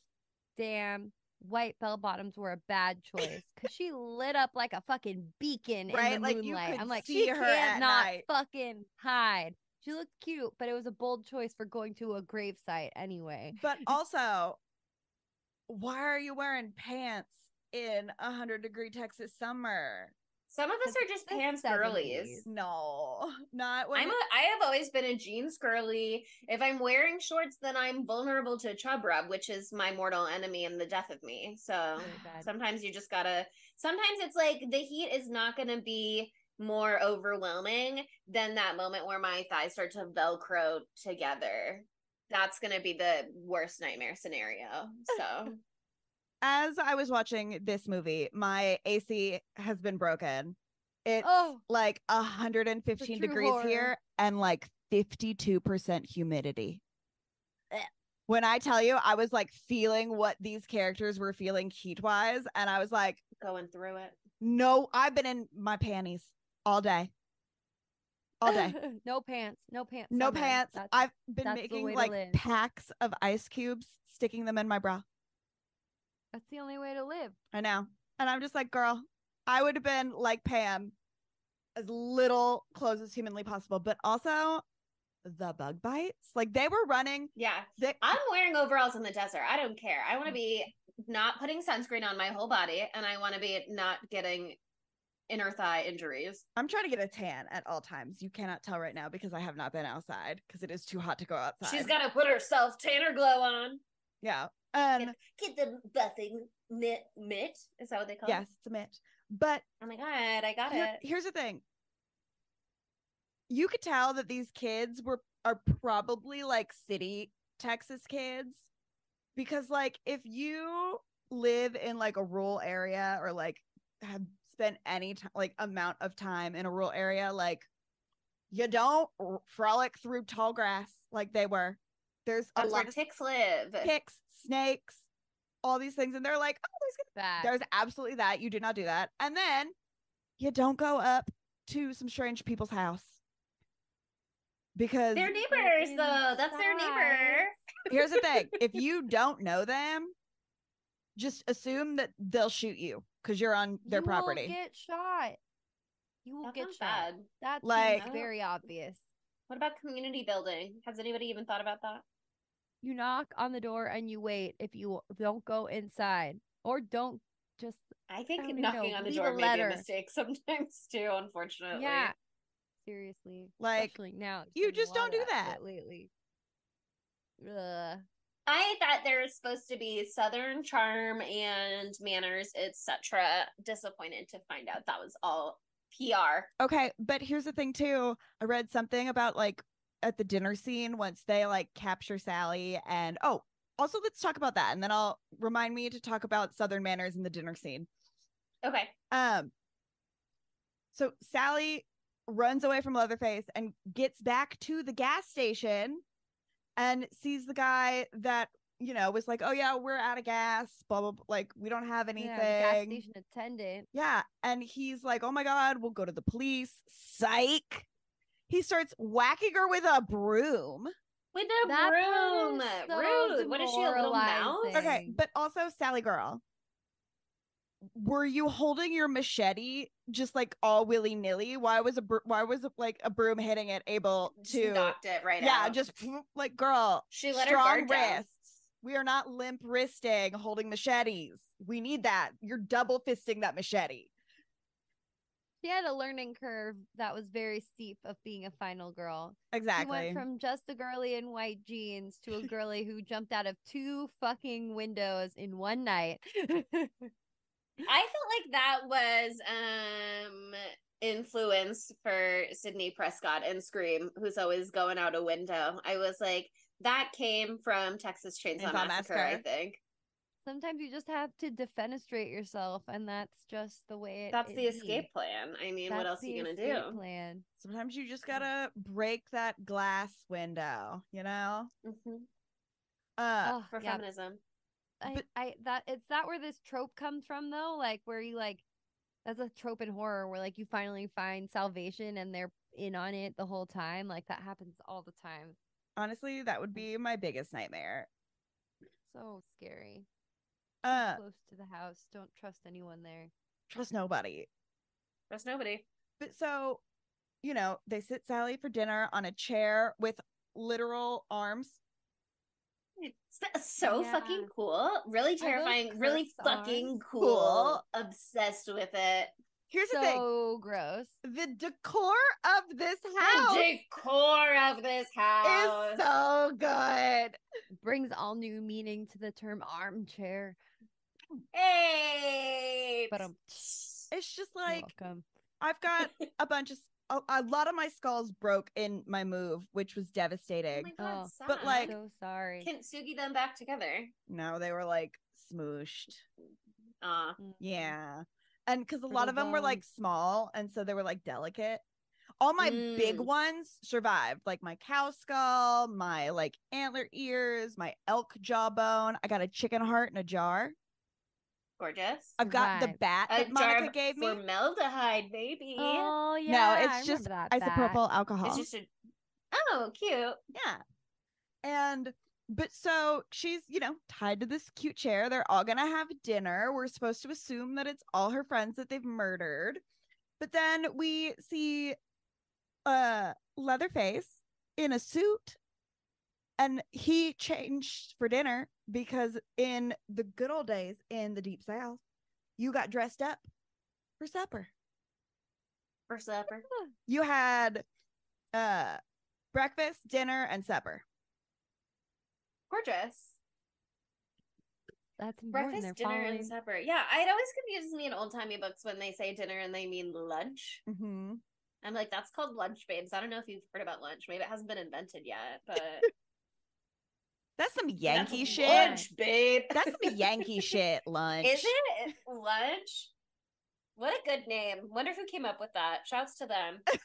damn, white bell bottoms were a bad choice? Because she lit up like a fucking beacon Right? in the Like, moonlight. I'm like, she her can't not night. fucking hide. She looked cute, but it was a bold choice for going to a gravesite anyway. But also, why are you wearing pants in a hundred degree Texas summer? Some of us are just pants 70s. girlies. No, [LAUGHS] not when I'm a, I have always been a jeans girly. If I'm wearing shorts, then I'm vulnerable to chub rub, which is my mortal enemy and the death of me. So bad. sometimes you just gotta. Sometimes it's like the heat is not gonna be more overwhelming than that moment where my thighs start to velcro together. That's gonna be the worst nightmare scenario. So as I was watching this movie, my AC has been broken. It's Oh. like 115 degrees horror. here and like 52% humidity. When I tell you, I was like feeling what these characters were feeling heat wise. And I was like, going through it. no, I've been in my panties all day. All day. [LAUGHS] no pants. No pants. No pants. That's- I've been making like packs of ice cubes, sticking them in my bra. That's the only way to live. I know. And I'm just like, girl, I would have been like Pam, as little clothes as humanly possible, but also the bug bites. Like they were running. Yeah. They, I'm wearing overalls in the desert. I don't care. I want to be not putting sunscreen on my whole body and I want to be not getting inner thigh injuries. I'm trying to get a tan at all times. You cannot tell right now because I have not been outside because it is too hot to go outside. She's got to put her self tanner glow on. yeah. Um, and Get the buffing mitt mitt. Is that what they call yes, it? Yes, it's a mitt. But Oh my god, I got here- it. here's the thing. You could tell that these kids were are probably like city Texas kids because like if you live in like a rural area or like have spent any time like amount of time in a rural area like you don't r- frolic through tall grass like they were. There's a That's where lot of ticks live. ticks, snakes, all these things and they're like, "Oh, there's gonna Bad. there's absolutely that. You do not do that. And then you don't go up to some strange people's house. Because They're neighbors though. That's their neighbor. [LAUGHS] here's the thing if you don't know them, just assume that they'll shoot you because you're on their you property. Will get shot. You will That's get shot. bad. That Like- very oh. obvious. What about community building? Has anybody even thought about that? You knock on the door and you wait. If you don't go inside or don't just I think um, don't knocking know. on the door a may be a mistake [LAUGHS] sometimes too, unfortunately. yeah. Seriously, Like, especially now. you just don't do of that. lately. Ugh. I thought there was supposed to be Southern charm and manners, etc. Disappointed to find out that was all PR. Okay, but here's the thing too. I read something about like at the dinner scene once they like capture Sally and oh, also let's talk about that and then I'll remind me to talk about Southern manners in the dinner scene. Okay. Um so Sally runs away from Leatherface and gets back to the gas station and sees the guy that, you know, was like, "Oh yeah, we're out of gas, blah blah, blah. like we don't have anything." Yeah, gas station attendant. Yeah. And he's like, oh my God, we'll go to the police. Psych. He starts whacking her with a broom. With a That broom. is so Rude. What is she, a little mouse? Okay. But also, Sally Girl, were you holding your machete just like all willy nilly? Why was a br- why was like a broom hitting it able Just to? knocked it right yeah, out. just like girl. she let her strong guard down. wrists. We are not limp wristing, holding machetes. We need that. You're double fisting that machete. She had a learning curve that was very steep of being a final girl. She Exactly. went from just a girly in white jeans to a [LAUGHS] girly who jumped out of two fucking windows in one night. I felt like that was um influence for Sidney Prescott and Scream, who's always going out a window. I was like, that came from Texas Chainsaw, Chainsaw Massacre, I think. Sometimes you just have to defenestrate yourself, and that's just the way it. That's it the be. escape plan. I mean, what else are you gonna escape do? Plan. Sometimes you just gotta break that glass window, you know? Mhm. Uh Oh, For yeah, feminism. I, But- I that it's that where this trope comes from though, like where you like that's a trope in horror where like you finally find salvation and they're in on it the whole time. Like that happens all the time. honestly, that would be my biggest nightmare. So scary. Uh Close to the house. Don't trust anyone there. trust nobody. Trust nobody. But so, you know, they sit Sally for dinner on a chair with literal arms. It's so Yeah. fucking cool. Really terrifying. Really fucking arms. cool. Cool. Obsessed with it. Here's the thing: so gross. the decor of this house. The house decor of this house. is so good. Brings all new meaning to the term armchair. hey. But um, It's just like. I've got [LAUGHS] a bunch of a, a lot of my skulls broke in my move, which was oh devastating. my god, Oh, but, like- so sorry. can Sugi them back together? no, they were like smooshed. Aw. Mm. Yeah. And because a lot Brittle of them were like small, and so they were like delicate. All my big Mm. ones survived, like my cow skull, my like antler ears, my elk jawbone. I got a chicken heart in a jar. Gorgeous. I've got the Survived. bat A that Monica jar gave me. formaldehyde, baby. Oh yeah. no, I it's just that bat. isopropyl alcohol. It's just a Oh, cute. Yeah. And but so she's, you know, tied to this cute chair. They're all gonna have dinner. We're supposed to assume that it's all her friends that they've murdered. But then we see uh Leatherface in a suit and he changed for dinner because in the good old days in the deep south, you got dressed up for supper. For supper. [LAUGHS] You had uh breakfast, dinner, and supper. Gorgeous. That's important. Breakfast, dinner, following. and supper. Yeah, I it always confuses me in old timey books when they say dinner and they mean lunch. Mm-hmm. I'm like, that's called lunch, babes. I don't know if you've heard about lunch. Maybe it hasn't been invented yet, but [LAUGHS] That's some That's Yankee shit. Lunch, babe. That's some Yankee [LAUGHS] shit, lunch. Is it lunch? What a good name. Wonder who came up with that. Shouts to them. [LAUGHS]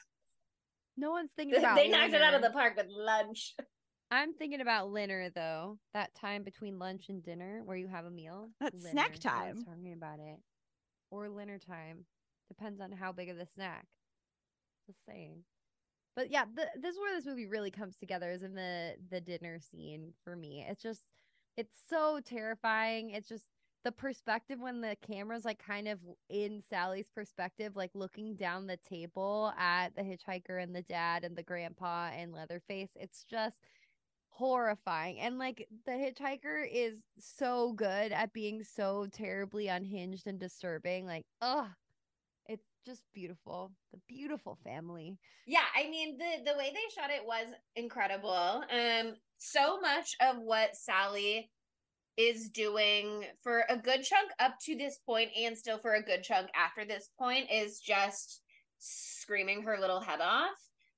No one's thinking about. they knocked it out of the park with lunch. I'm thinking about Linner though. That time between lunch and dinner where you have a meal. That's snack Linner. I was time. talking about it. Or dinner time. Depends on how big of the snack. Just saying. But yeah, the, this is where this movie really comes together is in the the dinner scene for me. It's just it's so terrifying. It's just the perspective when the camera's like kind of in Sally's perspective, like looking down the table at the hitchhiker and the dad and the grandpa and Leatherface. It's just horrifying. And like the hitchhiker is so good at being so terribly unhinged and disturbing. Like, ugh, just beautiful. The beautiful family. Yeah, I mean the the way they shot it was incredible. Um so much of what Sally is doing for a good chunk up to this point and still for a good chunk after this point is just screaming her little head off.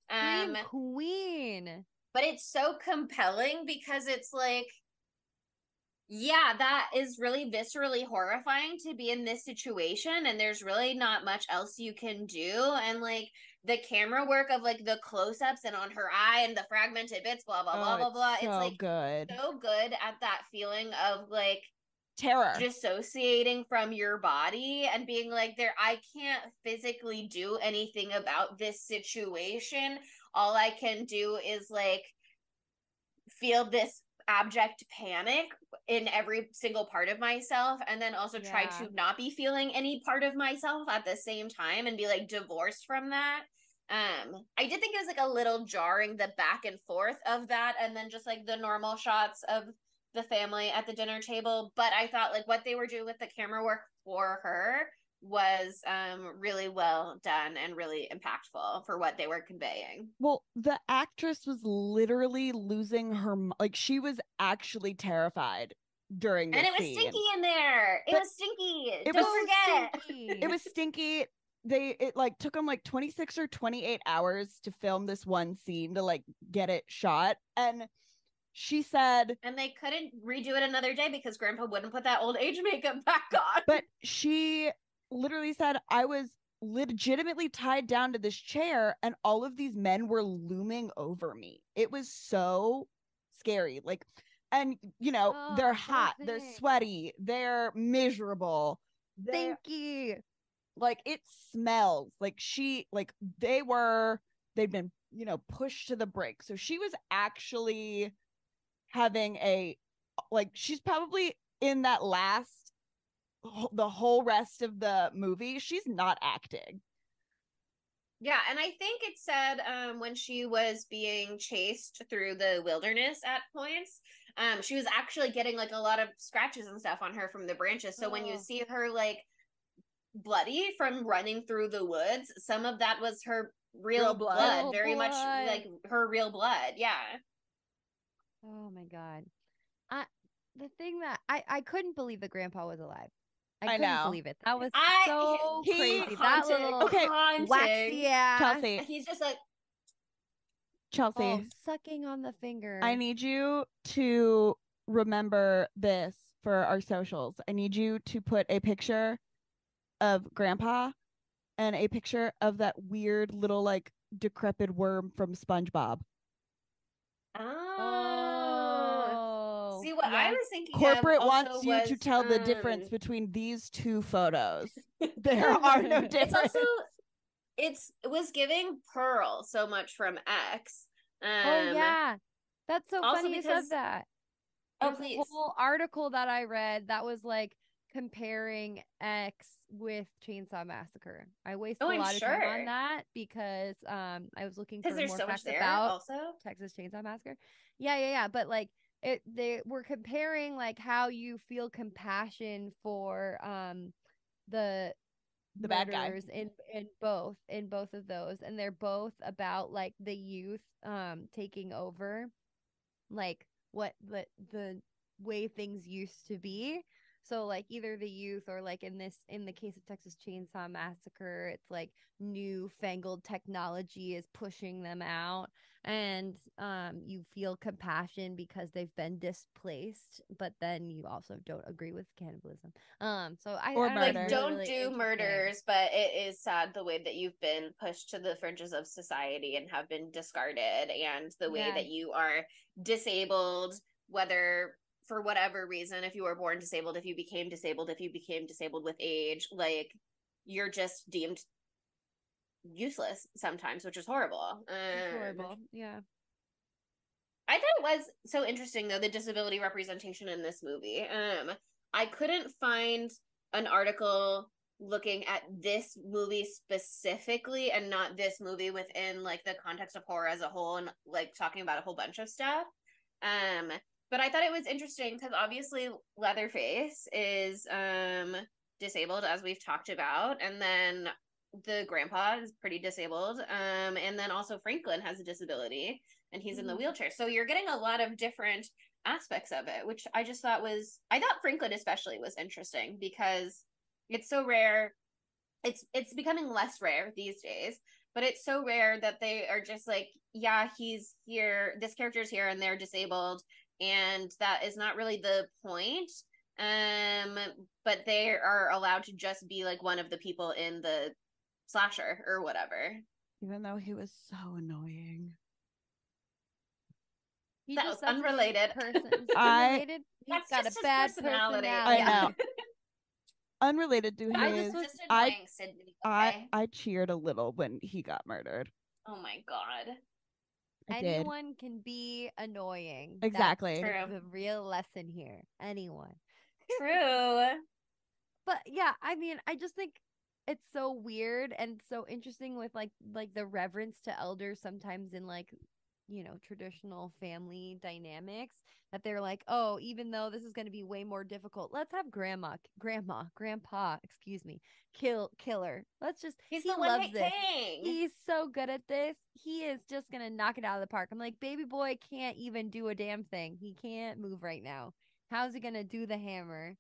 Um queen. but it's so compelling because it's like yeah that is really viscerally horrifying to be in this situation and there's really not much else you can do and like the camera work of like the close-ups and on her eye and the fragmented bits blah blah blah Oh, blah blah so it's like good. so good at that feeling of like Terror. dissociating from your body and being like there i can't physically do anything about this situation all i can do is like feel this abject panic in every single part of myself and then also try Yeah. to not be feeling any part of myself at the same time and be like divorced from that um i did think it was like a little jarring the back and forth of that and then just like the normal shots of the family at the dinner table but i thought like what they were doing with the camera work for her was um really well done and really impactful for what they were conveying well, the actress was literally losing her like she was actually terrified during this and it was scene. stinky in there it But was stinky it don't was forget Stinky. It was [LAUGHS] stinky. They it like took them like 26 or 28 hours to film this one scene to like get it shot. And she said and they couldn't redo it another day because grandpa wouldn't put that old age makeup back on but she literally said I was legitimately tied down to this chair and all of these men were looming over me. It was so scary. Like and you know, Oh, they're hot, they're sweaty, they're miserable. Stinky. like it smells like she like they were they'd been you know pushed to the brink so she was actually having a like she's probably in that last the whole rest of the movie she's not acting Yeah, and I think it said um when she was being chased through the wilderness at points, um she was actually getting like a lot of scratches and stuff on her from the branches. So when you Oh. see her like bloody from running through the woods. Some of that was her real, Real blood. blood, Real very much like her real blood. Yeah. Oh my god. I the thing that I I couldn't believe that grandpa was alive. I I couldn't know. believe it. That was I- so he- crazy. That Haunted, little Okay, haunted. waxy ass. Chelsea, He's just like, Chelsea, Oh, sucking on the finger. I need you to remember this for our socials. I need you to put a picture of grandpa and a picture of that weird little like decrepit worm from SpongeBob. oh. Oh. See what I was thinking. Corporate also wants you to was, tell the difference um, between these two photos. [LAUGHS] [LAUGHS] There are no It's difference. It's also it's it was giving Pearl so much from X. Um, Oh yeah. That's so also funny you said that. Oh, There's please. a whole article that I read that was like comparing X with Chainsaw Massacre. I wasted Oh, a I'm lot of time on that because um I was looking for because there's more so much facts about Also, Texas Chainsaw Massacre. Yeah, yeah, yeah. But like it they were comparing like how you feel compassion for um the The bad guy. murders in in both in both of those and they're both about like the youth um taking over like what the the way things used to be so like either the youth or like in this in the case of Texas Chainsaw Massacre it's like newfangled technology is pushing them out and um you feel compassion because they've been displaced but then you also don't agree with cannibalism um so I, Or I don't like murder. don't really do murders, but it is sad the way that you've been pushed to the fringes of society and have been discarded, and the way Yeah. that you are disabled, whether for whatever reason, if you were born disabled, if you became disabled, if you became disabled with age, like you're just deemed useless sometimes, which is horrible. Um, horrible yeah I thought it was so interesting though the disability representation in this movie. Um I couldn't find an article looking at this movie specifically and not this movie within like the context of horror as a whole and like talking about a whole bunch of stuff. Um but I thought it was interesting because obviously Leatherface is um disabled as we've talked about and then the grandpa is pretty disabled um and then also Franklin has a disability and he's in the Mhm. wheelchair. So you're getting a lot of different aspects of it, which I just thought was I thought Franklin especially was interesting because it's so rare. It's it's becoming less rare these days, but it's so rare that they are just like, yeah, he's here, this character's here and they're disabled and that is not really the point. Um but they are allowed to just be like one of the people in the slasher or whatever. Even though he was so annoying. He That was that's unrelated. person [LAUGHS] I- unrelated he's That's got a bad personality. personality. I know. [LAUGHS] Unrelated to I his, was just I- annoying Sydney. I okay? I cheered a little when he got murdered. Oh my god. I did. Anyone can be annoying. Exactly. the- True. the real lesson here. Anyone. [LAUGHS] True. but yeah i mean i just think it's so weird and so interesting with like like the reverence to elders sometimes in like you know traditional family dynamics that they're like oh even though this is going to be way more difficult let's have grandma grandma grandpa excuse me kill killer. Let's just He's he loves this. he's so good at this. He is just going to knock it out of the park. I'm like baby boy can't even do a damn thing. He can't move right now. How's he going to do the hammer?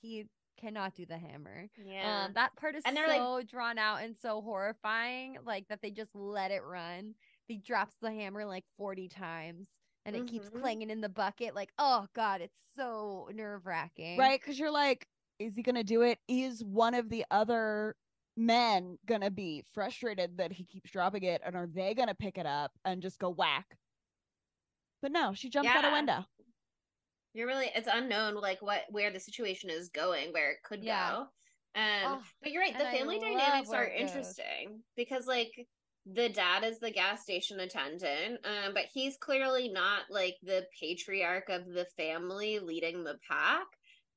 He cannot do the hammer. yeah. Um, that part is And they're like- so drawn out and so horrifying, like that they just let it run. He drops the hammer like 40 times and it keeps Mhm. clanging in the bucket. Like, oh God, it's so nerve wracking. Right? Because you're like, is he gonna do it? Is one of the other men gonna be frustrated that he keeps dropping it, and are they gonna pick it up and just go whack? But no, she jumps out a window. You're really it's unknown like what where the situation is going, where it could Yeah. go. Um Oh, but you're right, the family dynamics are interesting because like the dad is the gas station attendant, um, but he's clearly not like the patriarch of the family leading the pack.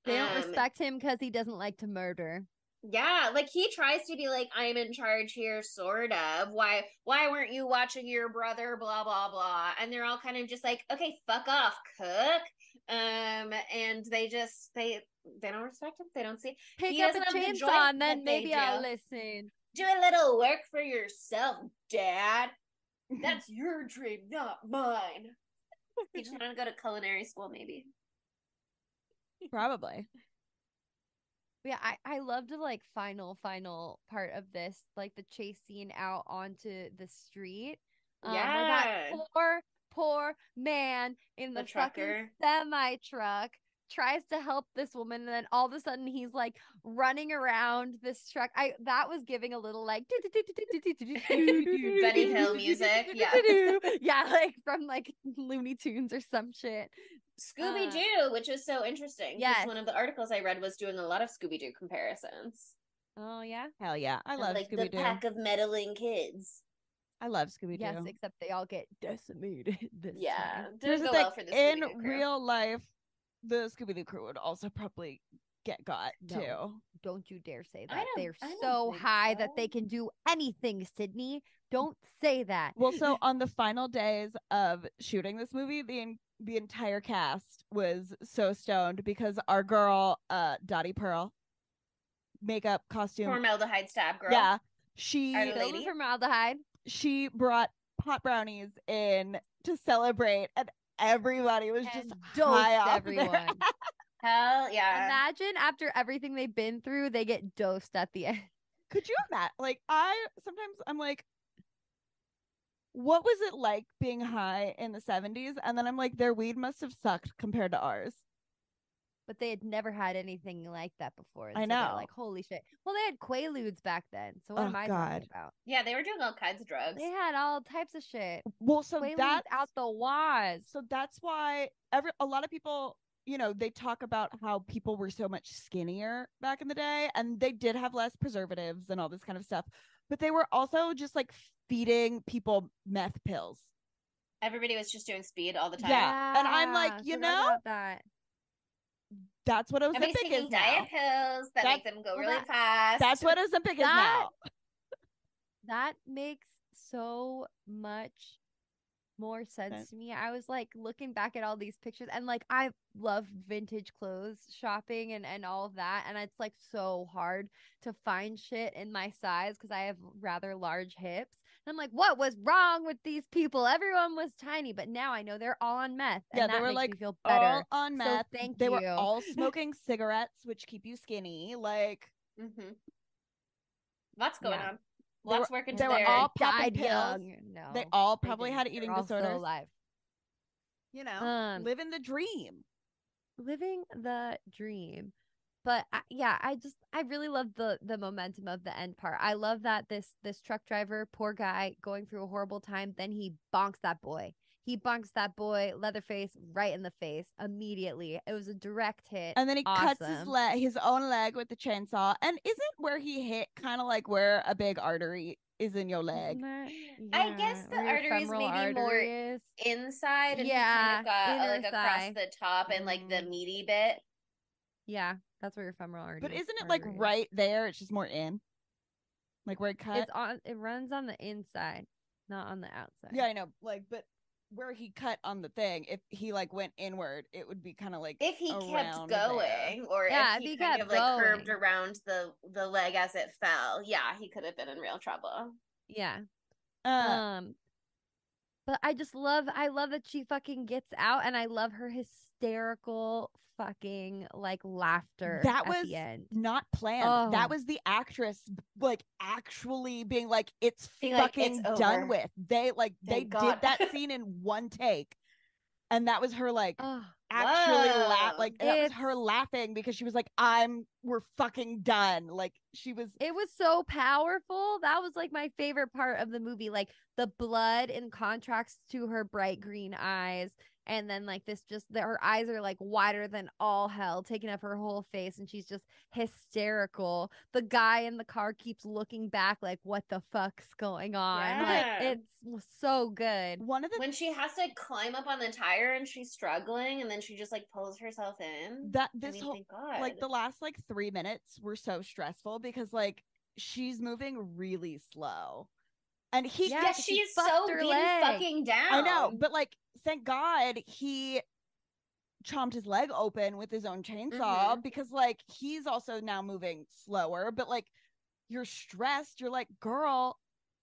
They don't Um, respect him because he doesn't like to murder. Yeah, like he tries to be like, I'm in charge here, sort of. Why why weren't you watching your brother? Blah blah blah. And they're all kind of just like, okay, fuck off, cook. Um, and they just they they don't respect him. They don't see. Pick He up a chainsaw and then maybe I'll do. listen. Do a little work for yourself, Dad. That's your dream, not mine. He's [LAUGHS] trying to go to culinary school, maybe. Probably. Yeah, I I love the like final final part of this, like the chase scene out onto the street. Um, Yeah. poor poor man in The the, fucking trucker. semi truck tries to help this woman, and then all of a sudden he's like running around this truck. I that was giving a little like Benny Hill music, yeah. yeah, like from like Looney Tunes or some shit. Scooby Doo, which is so interesting Yes. One of the articles I read was doing a lot of Scooby Doo comparisons. Oh yeah, Hell yeah. I Of, love like Scooby the pack of meddling kids. I love Scooby Doo. yes, except they all get decimated. [LAUGHS] This Yeah, time. didn't Here's the go well for the in crew. real life, the Scooby Doo crew would also probably get got No. too. Don't you dare say that. They're I don't so high that they can do anything, Sydney. Don't say that. Well, so on the final days of shooting this movie, the the entire cast was so stoned because our girl, uh, Dottie Pearl, makeup costume, Formaldehyde stab girl. yeah, she Our lady? formaldehyde. She brought pot brownies in to celebrate, and everybody was just And high dosed off everyone. [LAUGHS] Hell yeah. Imagine after everything they've been through, they get dosed at the end. Could you imagine? Like, I sometimes I'm like, what was it like being high in the 70s? And then I'm like, their weed must have sucked compared to ours. But they had never had anything like that before. and I so know. Like, holy shit. Well, they had Quaaludes back then. So what Oh, am I God. talking about? yeah, they were doing all kinds of drugs. They had all types of shit. Well, so Quaaludes that's out the waz. so that's why every a lot of people, you know, they talk about how people were so much skinnier back in the day, and they did have less preservatives and all this kind of stuff, but they were also just like feeding people meth pills. Everybody was just doing speed all the time. Yeah. and I'm like, you know, that. That's what Everybody's Ozempic taking is now. diet pills that make them go well, really that- fast. That's what Ozempic is That- now. [LAUGHS] that makes so much more sense to me. I was like looking back at all these pictures and like I love vintage clothes shopping and and all of that and it's like so hard to find shit in my size cuz I have rather large hips. And I'm like, what was wrong with these people? Everyone was tiny, but now I know they're all on meth and Yeah, that they were like feel better. all on So meth. thank you. they were all [LAUGHS] smoking cigarettes, which keep you skinny. Like hmm Lots going Yeah. on. They Lots were- working they were all popping died pills. young. No. they all probably didn't. had They're eating all still disorders. alive. You know, Um, living the dream. living the dream but I, yeah i just i really love the the momentum of the end part i love that this this truck driver poor guy going through a horrible time then he bonks that boy he bonks that boy leatherface right in the face immediately it was a direct hit And then he cuts his leg, his own leg with the chainsaw. And isn't where he hit kind of like where a big artery is in your leg? Isn't I guess yeah, the where your arteries femoral maybe more is. inside and Yeah, kind of got uh, inner like across the top and like the Mhm. meaty bit. yeah that's where your femoral artery But isn't it like artery is. right there? It's just more in, like where it cut. it's on it runs on the inside not on the outside yeah, I know. Like, but where he cut on the thing, if he like went inward, it would be kind of like If he around kept there. going, or Yeah, if if he, he kind kept of like curved going. around the the leg as it fell, yeah, he could have been in real trouble. yeah Uh, um but i just love i love that she fucking gets out and i love her hysterical fucking like laughter That at was the end not planned. Oh. That was the actress like actually being like, "It's Being like, fucking "It's done over." with." They like they God. did that [LAUGHS] scene in one take, and that was her like oh actually laugh. Like that was her laughing because she was like, "I'm we're fucking done." Like she was. it was so powerful that was like my favorite part of the movie like the blood in contrast to her bright green eyes and then like this just that her eyes are like wider than all hell taking up her whole face and she's just hysterical the guy in the car keeps looking back like what the fuck's going on Yeah. like it's so good One of the When she has to climb up on the tire and she's struggling, and then she just like pulls herself in. that I this mean, whole God. like the last like three minutes were so stressful because like she's moving really slow, and he Yeah, yeah, she so beaten leg. fucking down. I know, but like, thank God he chomped his leg open with his own chainsaw mm-hmm. because like he's also now moving slower, but like you're stressed. You're like, girl,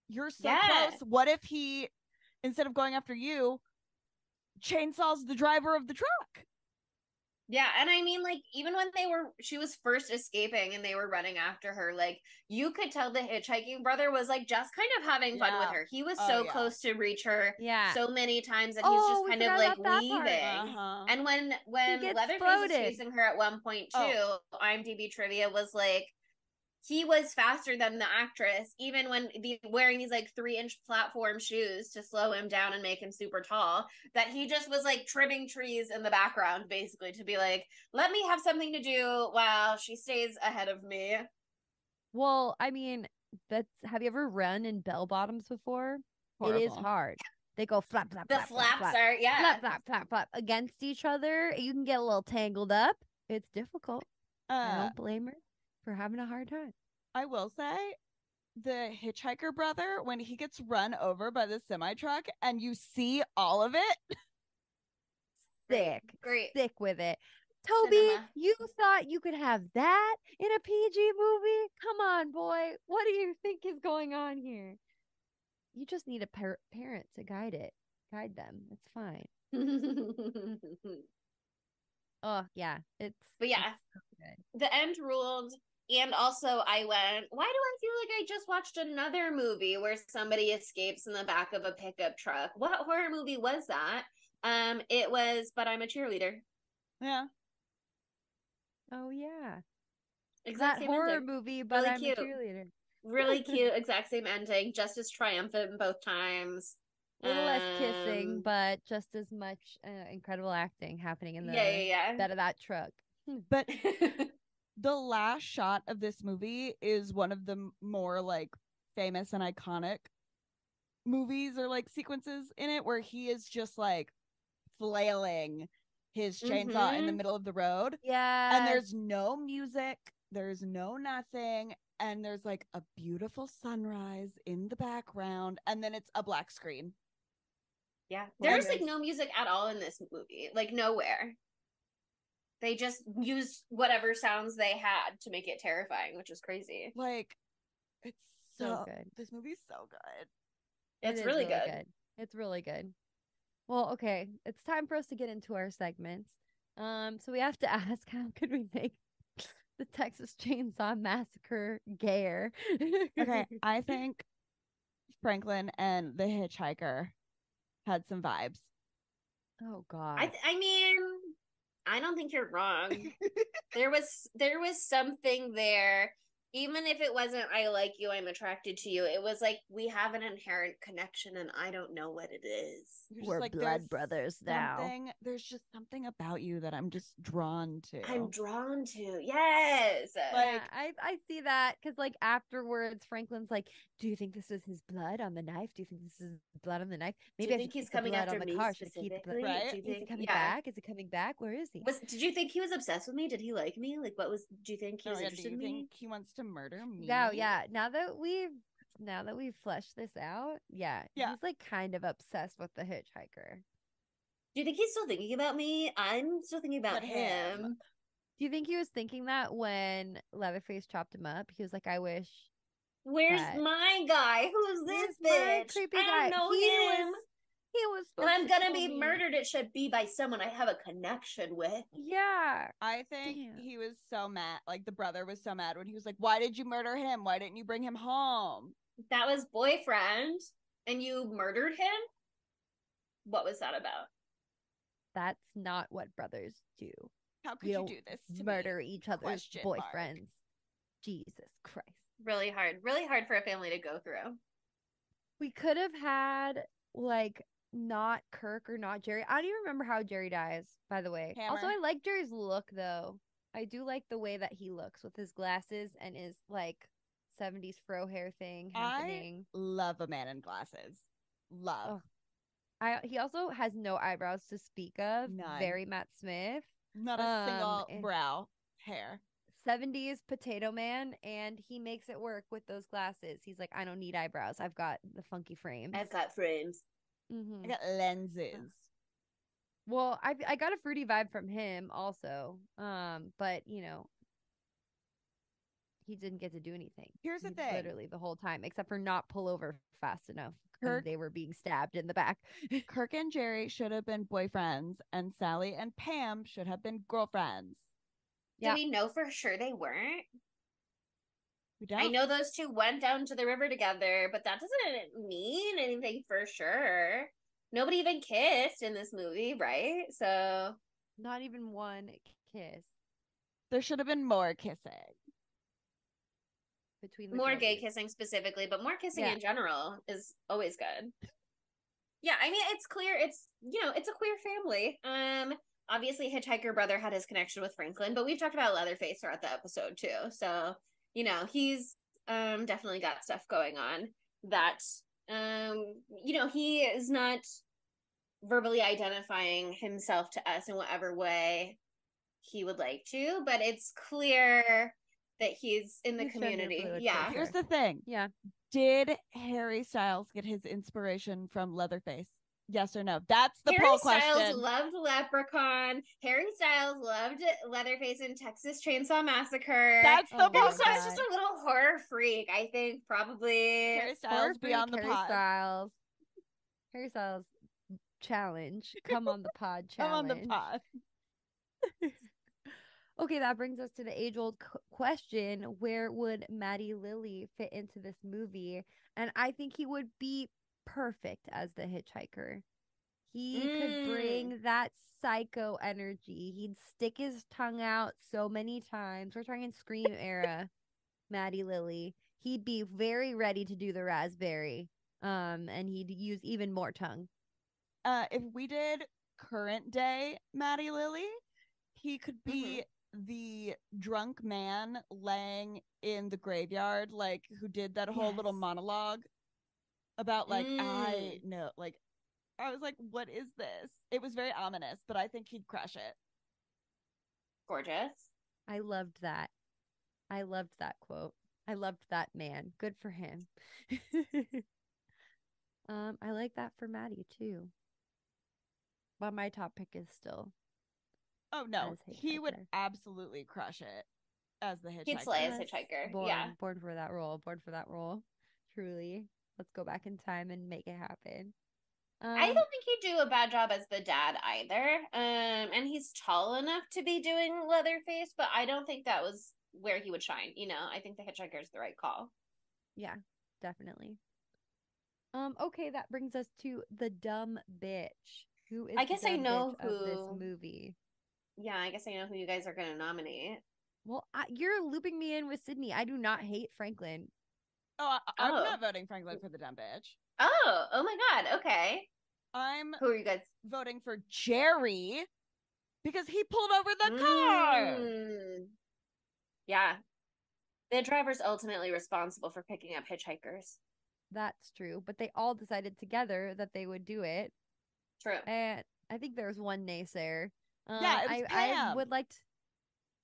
you're so Yeah. close. What if he instead of going after you, chainsaws the driver of the truck? Yeah, and I mean, like, even when they were, she was first escaping and they were running after her, like, you could tell the hitchhiking brother was, like, just kind of having fun with her. He was Oh, so yeah. close to reach her Yeah. so many times that Oh, he's just kind of, like, about that part. leaving. Uh-huh. And when when Leatherface is chasing her at one point too, Oh. IMDb trivia was like he was faster than the actress, even when the wearing these like three inch platform shoes to slow him down and make him super tall. That he just was like trimming trees in the background, basically, to be like, let me have something to do while she stays ahead of me. Well, I mean, that's have you ever run in bell bottoms before? It is hard. They go flap flap The flap flap, flaps flap, are yeah. flap flap flap flap against each other. You can get a little tangled up. It's difficult. I Uh, don't blame her for having a hard time. I will say the hitchhiker brother when he gets run over by the semi truck and you see all of it [LAUGHS] Sick. Great. Sick with it. Tobe, Cinema. you thought you could have that in a PG movie? Come on, boy. What do you think is going on here? You just need a par- parent to guide it. Guide them. It's fine. [LAUGHS] Oh, yeah. It's But yeah. it's so good. the end ruled and also i went why do i feel like i just watched another movie where somebody escapes in the back of a pickup truck what horror movie was that um it was but i'm a cheerleader yeah Oh yeah. exact that horror ending. movie, but Really I'm cute. a cheerleader. really [LAUGHS] cute exact same ending just as triumphant both times A little less kissing, Um, but just as much uh, incredible acting happening in the yeah yeah bed of that truck. [LAUGHS] but yeah [LAUGHS] the last shot of this movie is one of the more like famous and iconic movies or like sequences in it where he is just like flailing his chainsaw in the Mhm. middle of the road Yeah. and there's no music there's no nothing and there's like a beautiful sunrise in the background and then it's a black screen yeah there's like no music at all in this movie like nowhere they just used whatever sounds they had to make it terrifying which is crazy like it's so, so good. this movie's so good It it's is really, good. It's really good. Well, okay, it's time for us to get into our segments. Um, so we have to [LAUGHS] ask, how could we make [LAUGHS] the Texas Chainsaw Massacre gayer? okay [LAUGHS] i think franklin and the hitchhiker had some vibes oh God. I th- I mean, I don't think you're wrong. [LAUGHS] there was there was something there. Even if it wasn't I like you, I'm attracted to you. It was like we have an inherent connection and I don't know what it is. You're just We're like, blood brothers now." there's just something about you that i'm just drawn to I'm drawn to. Yes. Like- yeah, I I see that because like afterwards, Franklin's like, "Do you think this is his blood on the knife? Do you think this is blood on the knife? Do you Maybe I think he's coming blood after on the me car. Should I keep the blood? Right? Do you Is he coming yeah. back? Is he coming back? Where is he? Was did you think he was obsessed with me? Did he like me? Like what was do you think he Oh, was yeah, do interested you in me? think he wants to murder me Yeah, yeah. Now that we've now that we've fleshed this out, yeah, Yeah. he's like kind of obsessed with the hitchhiker. Do you think he's still thinking about me? I'm still thinking about him. him. Do you think he was thinking that when Leatherface chopped him up? He was like, "I wish." Where's But- my guy? Who's this Where's my bitch? creepy I guy? don't know He him. was- He was. If supposed I'm to gonna be me. murdered, it should be by someone I have a connection with. Yeah. I think Damn. he was so mad. Like the brother was so mad when he was like, "Why did you murder him? Why didn't you bring him home?" That was boyfriend, and you murdered him. What was that about? That's not what brothers do. How could You you, don't this to Murder me? each other's Question mark. boyfriends. Jesus Christ. Really hard. Really hard for a family to go through. We could have had like not Kirk or not Jerry. I don't even remember how Jerry dies, by the way. Also, I like Jerry's look though. I do like the way that he looks with his glasses and his like 70s fro hair thing I- Love a man in glasses. Love. Oh, I he also has no eyebrows to speak of. None. Very Matt Smith. Not a um, single brow hair. 70s potato man and he makes it work with those glasses. He's like, I don't need eyebrows. I've got the funky frames. I've got frames. Mhm. I got lenses. Well, I I got a fruity vibe from him also. Um, but you know, he didn't get to do anything. Here's the He thing. literally the whole time, except for not pull over fast enough. Kirk, they were being stabbed in the back. [LAUGHS] Kirk and Jerry should have been boyfriends, and Sally and Pam should have been girlfriends. Yeah. Do we know for sure they weren't? We don't. I know those two went down to the river together, but that doesn't mean anything for sure. Nobody even kissed in this movie, right? So Not even one kiss there should have been more kissing. between the more gay kissing specifically, but more kissing Yeah. in general is always good. Yeah, I mean it's clear it's you know, it's a queer family. Um obviously Hitchhiker brother had his connection with Franklin, but we've talked about Leatherface throughout the episode too. So, you know, he's um definitely got stuff going on that um you know, he is not verbally identifying himself to us in whatever way he would like to, but it's clear that he's in the He's community. Yeah. Here's the thing. Yeah. Did Harry Styles get his inspiration from Leatherface? Yes or no? That's the Harry poll Styles question. Harry Styles loved Leprechaun. Harry Styles loved Leatherface and Texas Chainsaw Massacre. That's the Oh poll my Harry Styles just a little horror freak. I think probably. Harry Styles freak beyond the Harry pod. Styles. Harry Styles challenge. Come on the [LAUGHS] pod I'm challenge. on the pod. [LAUGHS] Okay, that brings us to the age old qu- question where would Matthew Lillard fit into this movie? And I think he would be perfect as the hitchhiker. He could Mm. bring that psycho energy. He'd stick his tongue out so many times. We're talking Scream era, Matthew Lillard. He'd be very ready to do the raspberry. Um, and he'd use even more tongue. Uh, if we did current day Matthew Lillard, he could be the drunk man laying in the graveyard, like who did that whole little monologue about like I Mm. know, like I was like, what is this? It was very ominous, but I think he'd crush it. Gorgeous. I loved that. I loved that quote. I loved that man. Good for him. [LAUGHS] um, I like that for Maddie too. But my top pick is still Oh no, he would absolutely crush it as the hitchhiker. He'd slay as hitchhiker. Born, Yeah. born for that role. Born for that role. Truly. Let's go back in time and make it happen. Um, I don't think he'd do a bad job as the dad either. Um, and he's tall enough to be doing Leatherface, but I don't think that was where he would shine. You know, I think the hitchhiker is the right call. Yeah, definitely. Um, okay, that brings us to the dumb bitch. Who is I the guess I know of this who- movie? Yeah, I guess I know who you guys are going to nominate. Well, I, you're looping me in with Sydney. I do not hate Franklin. Oh, I, I'm Oh. not voting Franklin for the dumb bitch. Oh, oh my God. Okay. I'm Who are you guys? voting for Jerry because he pulled over the car. Mm. Yeah. The driver's ultimately responsible for picking up hitchhikers. That's true, but they all decided together that they would do it. True. And I think there's one naysayer. Um, Yeah, it was I, I would like to,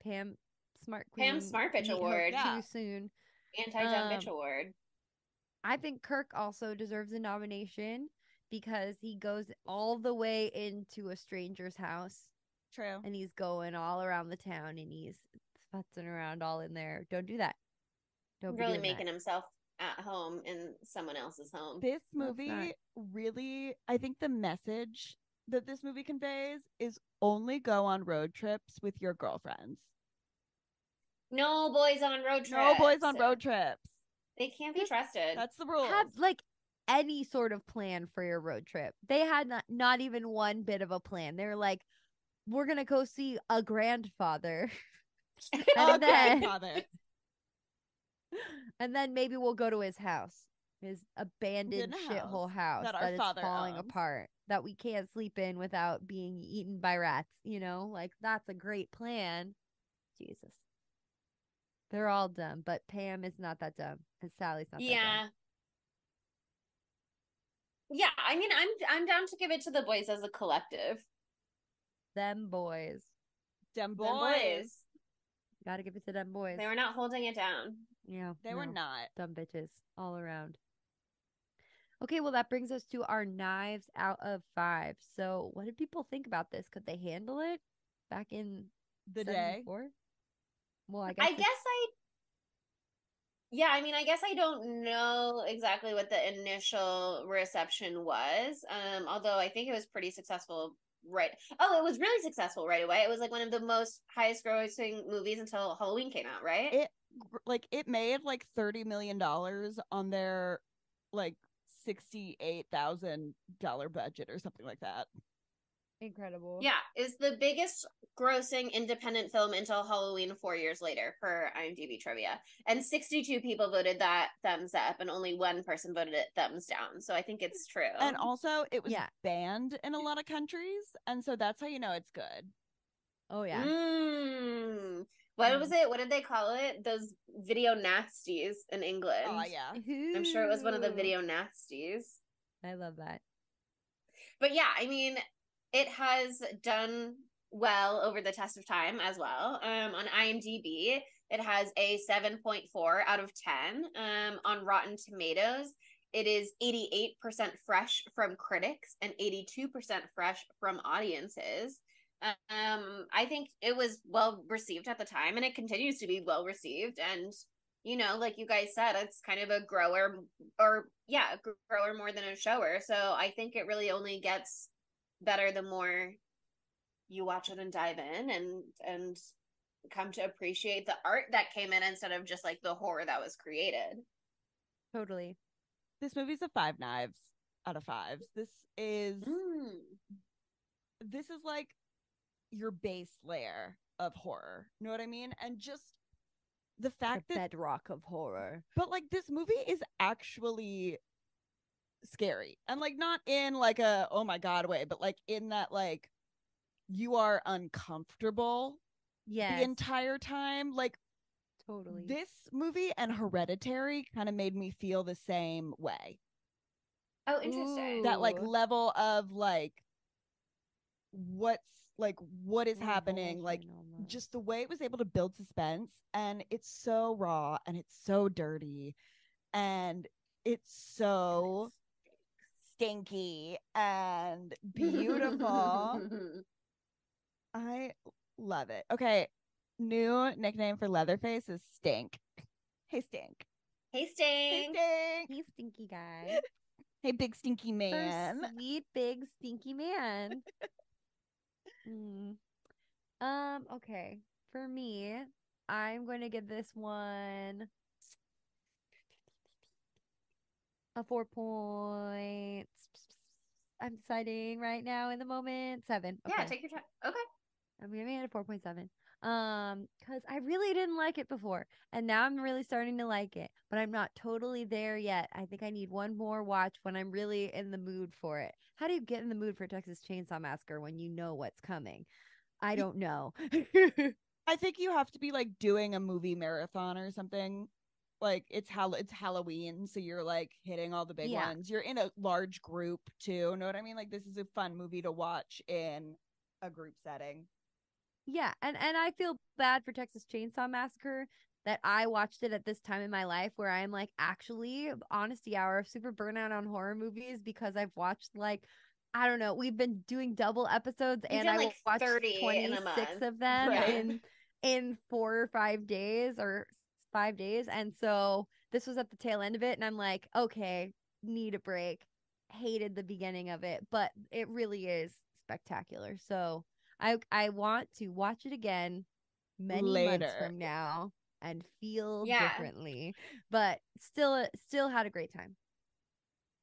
Pam Smart Queen. Pam Smart Bitch meet her Award. Yeah. Too soon. Anti dumb bitch Um, award. I think Kirk also deserves a nomination because he goes all the way into a stranger's house True. and he's going all around the town and he's futzing around all in there. Don't do that. Don't be Really making that. himself at home in someone else's home. This movie not- really, I think the message that this movie conveys is only go on road trips with your girlfriends. No boys on road trips. No boys on road trips. They can't be Just trusted. That's the rule. Have like any sort of plan for your road trip. They had not, not even one bit of a plan. They were like, we're gonna go see a grandfather. [LAUGHS] [LAUGHS] Oh, and then grandfather. and then maybe we'll go to his house, his abandoned Good shithole house house that that, our is falling owns. apart that we can't sleep in without being eaten by rats. You know, like that's a great plan. Jesus, they're all dumb, but Pam is not that dumb, and Sally's not. yeah. that dumb. Yeah, I mean I'm I'm down to give it to the boys as a collective. them boys. Dem The boys. Gotta give it to them boys. They were not holding it down. yeah, They were not. dumb bitches all around. Okay, well that brings us to our knives out of five. So, what did people think about this? Could they handle it back in The day. 74? Well, I guess. I guess I Yeah, I mean, I guess I don't know exactly what the initial reception was. Um, although I think it was pretty successful right. Oh, it was really successful right away. It was like one of the most highest grossing movies until Halloween came out, right? It like it made like 30 million dollars on their like 68,000 dollar budget or something like that. Incredible. yeah, it's the biggest grossing independent film until Halloween 4 years later per IMDb trivia. And 62 people voted that thumbs up and only one person voted it thumbs down. So I think it's true. And also it was Yeah. banned in a lot of countries and so that's how you know it's good. Oh yeah. Mm. What was it? What did they call it? Those video nasties in England. Oh yeah. I'm sure it was one of the video nasties. I love that. But yeah, I mean, it has done well over the test of time as well. Um, on IMDb, it has a 7.4 out of 10. Um, on Rotten Tomatoes, it is 88% fresh from critics and 82% fresh from audiences. Um, I think it was well received at the time, and it continues to be well received. And you know, like you guys said, it's kind of a grower, or yeah, a grower more than a shower. So I think it really only gets better the more you watch it and dive in, and and come to appreciate the art that came in instead of just like the horror that was created. Totally. This movie's a 5 knives out of fives. This is Mm. this is like your base layer of horror. You know what I mean? And just the The fact that bedrock of horror. but like this movie is actually scary. And like not in like a oh my god way, but like in that like you are uncomfortable yeah the entire time. Like totally. this movie and Hereditary kind of made me feel the same way. Oh, interesting. That like level of like what's like what is happening like Revulsion almost. just the way it was able to build suspense and it's so raw and it's so dirty and it's so stinky and beautiful [LAUGHS] i love it okay new nickname for leatherface is stink hey stink hey, hey stink Hey, stinky guy. [LAUGHS] hey big stinky For man sweet big stinky man. [LAUGHS] Mm. Um, okay. For me, I'm going to give this one a four point. I'm deciding right now in the moment. Seven. Yeah, take your time. Okay. I'm giving it a 4.7. Um, because I really didn't like it before, and now I'm really starting to like it, but I'm not totally there yet. I think I need one more watch when I'm really in the mood for it. How do you get in the mood for Texas Chainsaw Massacre when you know what's coming? I don't know. [LAUGHS] I think you have to be like doing a movie marathon or something. Like it's how it's Halloween, so you're like hitting all the big Yeah. ones. You're in a large group too. Know what I mean? Like this is a fun movie to watch in a group setting. Yeah, and and I feel bad for Texas Chainsaw Massacre that I watched it at this time in my life where I'm like actually honesty hour of super burnout on horror movies because I've watched like I don't know, we've been doing double episodes You've and I like, watched 30 26 of them Right. in in 4 or 5 days or 5 days and so this was at the tail end of it and I'm like, okay, need a break. Hated the beginning of it, but it really is spectacular. So I I want to watch it again many months from now and feel Yeah. differently. But still still had a great time.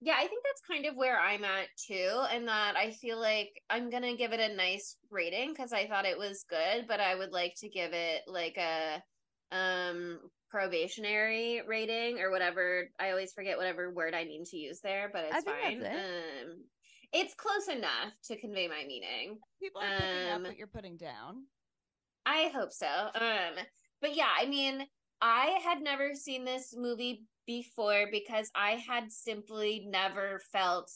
Yeah, I think that's kind of where I'm at too, and that I feel like I'm gonna give it a nice rating because I thought it was good, but I would like to give it like a um probationary rating or whatever. I always forget whatever word I mean to use there, but it's fine. that's Um it's close enough to convey my meaning. People are picking up Um, what you're putting down. I hope so. Um, but yeah, I mean, I had never seen this movie before because I had simply never felt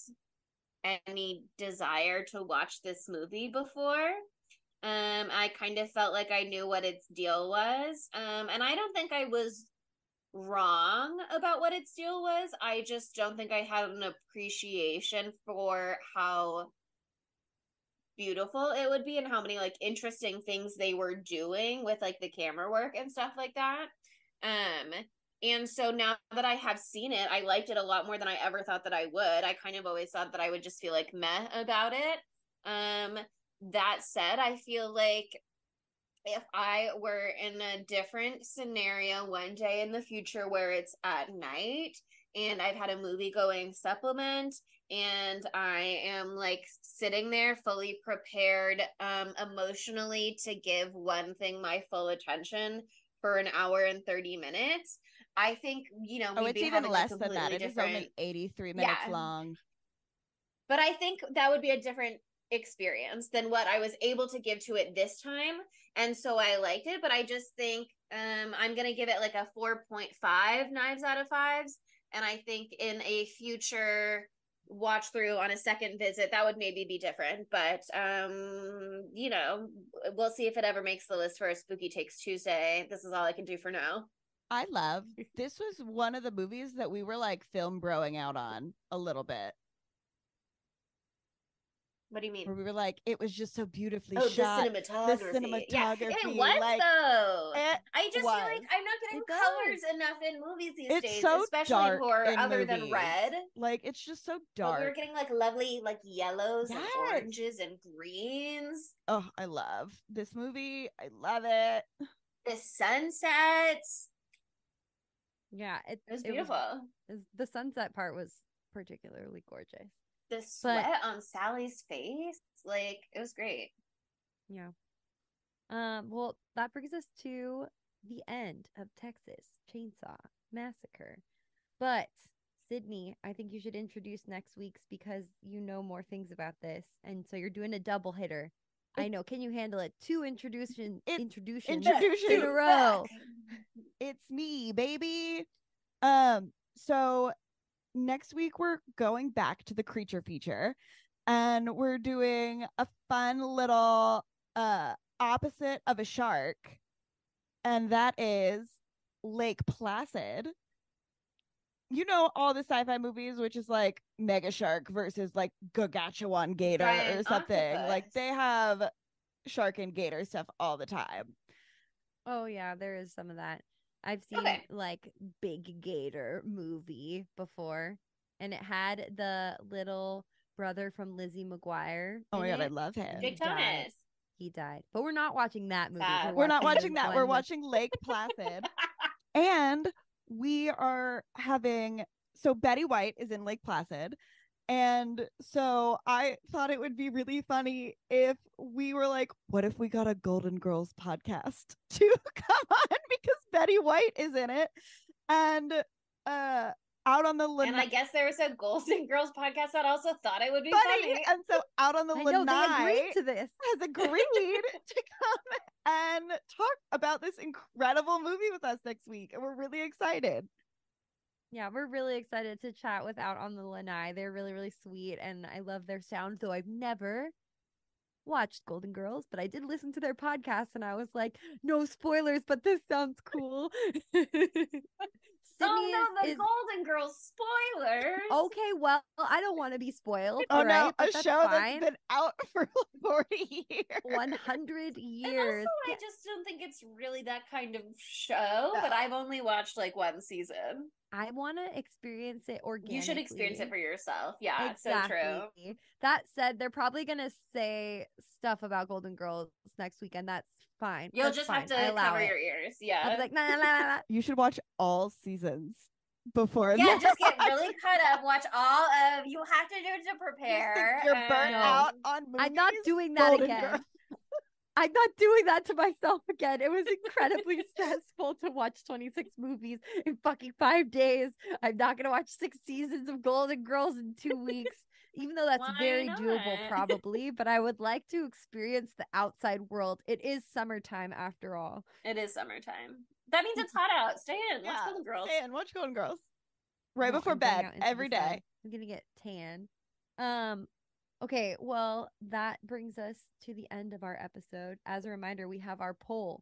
any desire to watch this movie before. Um, I kind of felt like I knew what its deal was. Um, and I don't think I was wrong about what its deal was. I just don't think I had an appreciation for how beautiful it would be and how many like interesting things they were doing with like the camera work and stuff like that. Um and so now that I have seen it, I liked it a lot more than I ever thought that I would. I kind of always thought that I would just feel like meh about it. Um that said, I feel like if I were in a different scenario one day in the future where it's at night and I've had a movie going supplement and I am like sitting there fully prepared um emotionally to give one thing my full attention for an hour and 30 minutes. I think, you know, Oh, it's even less than that. completely It is different only 83 minutes Yeah. long. but I think that would be a different experience than what I was able to give to it this time. And so I liked it, but I just think um I'm going to give it like a 4.5 knives out of fives and I think in a future watch through on a second visit that would maybe be different, but um you know, we'll see if it ever makes the list for a spooky takes Tuesday. This is all I can do for now. I love this was one of the movies that we were like film broing out on a little bit. What do you mean? Where we were like, it was just so beautifully Oh, shot. the cinematography. Yeah, cinematography, it was like, though. It I just feel like I'm not getting It does. colors enough in movies these It's days, so especially dark horror in other than red. like it's just so But we were dark. getting like lovely like yellows and oranges and greens. Oh, I love this movie. I love it. The sunsets. Yeah, it, It was beautiful. it was- the sunset part was particularly gorgeous. The sweat on Sally's face. Like it was great. Yeah. Um, well, that brings us to the end of Texas Chainsaw Massacre. But Sydney, I think you should introduce next week's because you know more things about this, and so you're doing a double hitter. I know. Can you handle it? Two introduction It- introductions introduction. in a row. It's me, baby. Um, so next week we're going back to the creature feature and we're doing a fun little uh opposite of a shark and that is Lake Placid. You know all the sci-fi movies which is like Mega Shark versus like Gargantuan Gator or something. Like they have shark and gator stuff all the time. Oh yeah, there is some of that. I've seen Okay. like Big Gator movie before, and it had the little brother from Lizzie McGuire. Oh my in god, I love him. Jake died. Thomas. He died, but we're not watching that movie. Sad. We're not watching that. We're watching Lake [LAUGHS] Placid. [LAUGHS] and we are having so Betty White is in Lake Placid. And so I thought it would be really funny if we were like, what if we got a Golden Girls podcast [LAUGHS] to come on because Betty White is in it. And uh out on the and I guess there was a Golden Girls podcast that also thought it would be funny. funny. And so out on the I know they agreed to this. has agreed [LAUGHS] to come and talk about this incredible movie with us next week. And we're really excited. Yeah, we're really excited to chat with Out on the Lanai. They're really, really sweet, and I love their sound. Though I've never watched Golden Girls, but I did listen to their podcast, and I was like, "No spoilers, but this sounds cool." [LAUGHS] Sydney oh no, the is, is Golden Girls spoilers. okay. Well, I don't want to be spoiled. Oh all no, right, a that's show fine. that's been out [LAUGHS] for 40 years. One hundred And years. also, I just don't think it's really that kind of show. But I've only watched like one season. I want to experience it organically. You should experience it for yourself. Yeah, it's so true. That said, they're probably gonna say stuff about Golden Girls next weekend. That's fine. You'll That's just fine. have to allow cover it. your ears. Yeah. I'll be like, nah, nah, nah, nah, nah. You should watch all seasons before yeah, just get really [LAUGHS] cut up. Watch all of. You have to do it to prepare. You're burnt and- out on movies. I'm not doing that Golden again. Girls. [LAUGHS] I'm not doing that to myself again. It was incredibly [LAUGHS] stressful to watch 26 movies in fucking five days. I'm not gonna watch six seasons of Golden Girls in two weeks. Even though that's Why very doable, [LAUGHS] probably, but I would like to experience the outside world. It is summertime after all. It is summertime. That means it's hot out. Stay in. Watch Yeah, Golden Girls. stay in, watch Golden Girls. Right before I'm bed, out into the every sun. I'm gonna get tan. Um, okay, well, that brings us to the end of our episode. As a reminder, we have our poll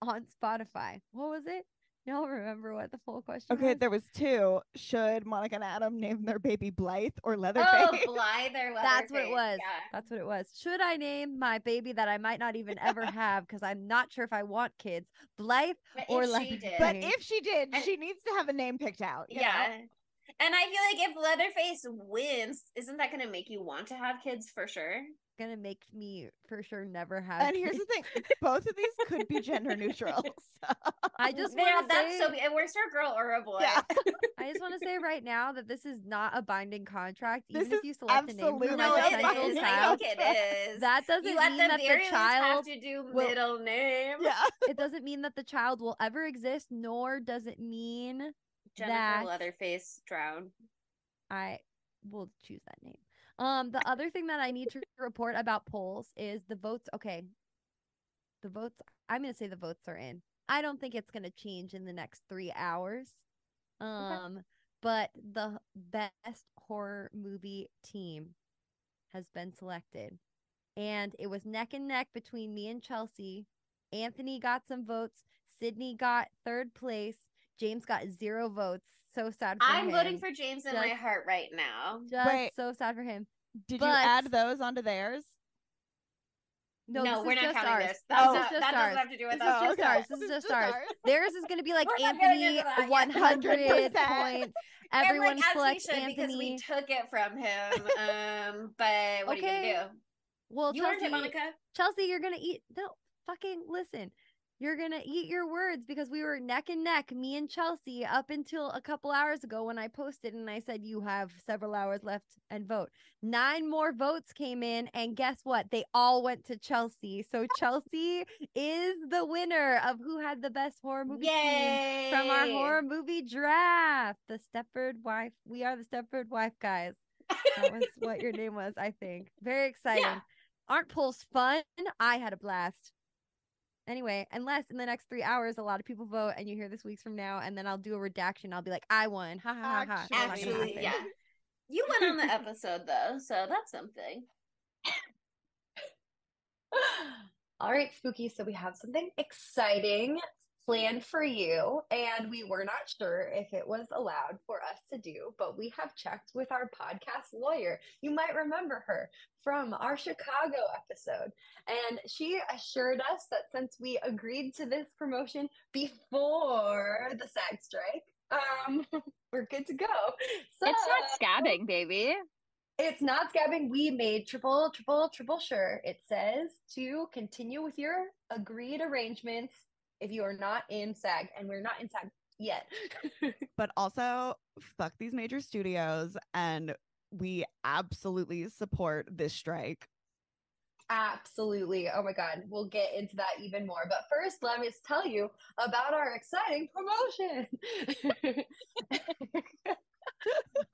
on Spotify. What was it? Y'all remember what the full question Okay, was? there was two. Should Monica and Adam name their baby Blythe or oh, Leatherface? Oh, Blythe or That's what it was. Yeah. That's what it was. Should I name my baby that I might not even ever [LAUGHS] have because I'm not sure if I want kids, Blythe But or if she Leatherface? did, but if she did, And- she needs to have a name picked out. you know? yeah. And I feel like if Leatherface wins, isn't that going to make you want to have kids for sure? Gonna make me for sure never have. And here's the thing: [LAUGHS] both of these could be gender neutral. [LAUGHS] so- I just yeah, want to that's say, so. It works for a girl or a boy. Yeah. [LAUGHS] I just want to say right now that this is not a binding contract. This Even if you select the name for absolutely my no, a it potential. I child, think it is. that doesn't you at mean the that the very least have child. to do will- middle name. yeah. It doesn't mean that the child will ever exist, nor does it mean Jennifer that- Leatherface drown. I will choose that name. Um, the other thing that I need to report about polls is the votes. Okay, the votes. I'm gonna say the votes are in. I don't think it's gonna change in the next three hours. Um, but the best horror movie team has been selected, and it was neck and neck between me and Chelsea. Anthony got some votes. Sydney got third place. James got zero votes. So sad for I'm him. voting for James in my heart right now. Just Wait. so sad for him. Did you add those onto theirs? No, No, we're not counting ours. this. This That's is not- just that ours. doesn't have to do with This is us. just ours. This is just ours. Theirs is gonna be like [LAUGHS] We're Anthony, into that yet. 100 100%. points. Everyone and like, selects should because we took it from him. [LAUGHS] Um, but what are you Okay. gonna do? Well, You Chelsea, it, Monica? Chelsea, you're gonna eat. No, fucking listen. You're gonna eat your words because we were neck and neck, me and Chelsea, up until a couple hours ago when I posted and I said you have several hours left and vote. Nine more votes came in, and guess what? They all went to Chelsea. So Chelsea is the winner of who had the best horror movie Yay! from our horror movie draft. The Stepford Wife. We are the Stepford Wife guys. That was what your [LAUGHS] name was, I think. Very exciting. Aren't polls fun? I had a blast. Anyway, unless in the next three hours a lot of people vote and you hear this weeks from now, and then I'll do a redaction. I'll be like, I won. Ha ha ha ha. It's not gonna Actually, yeah. You went on the episode though, so that's something. [LAUGHS] All right, Spooky. So we have something exciting planned for you, and we were not sure if it was allowed for us to do, but we have checked with our podcast lawyer. You might remember her from our Chicago episode, and she assured us that since we agreed to this promotion before the SAG strike, um, [LAUGHS] we're good to go. So It's not scabbing, baby. it's not scabbing. We made triple, triple, triple sure. It says to continue with your agreed arrangements if you are not in SAG, and we're not in SAG yet. [LAUGHS] But also, fuck these major studios, and we absolutely support this strike. Absolutely. Oh my God. We'll get into that even more. But first, let me tell you about our exciting promotion. [LAUGHS]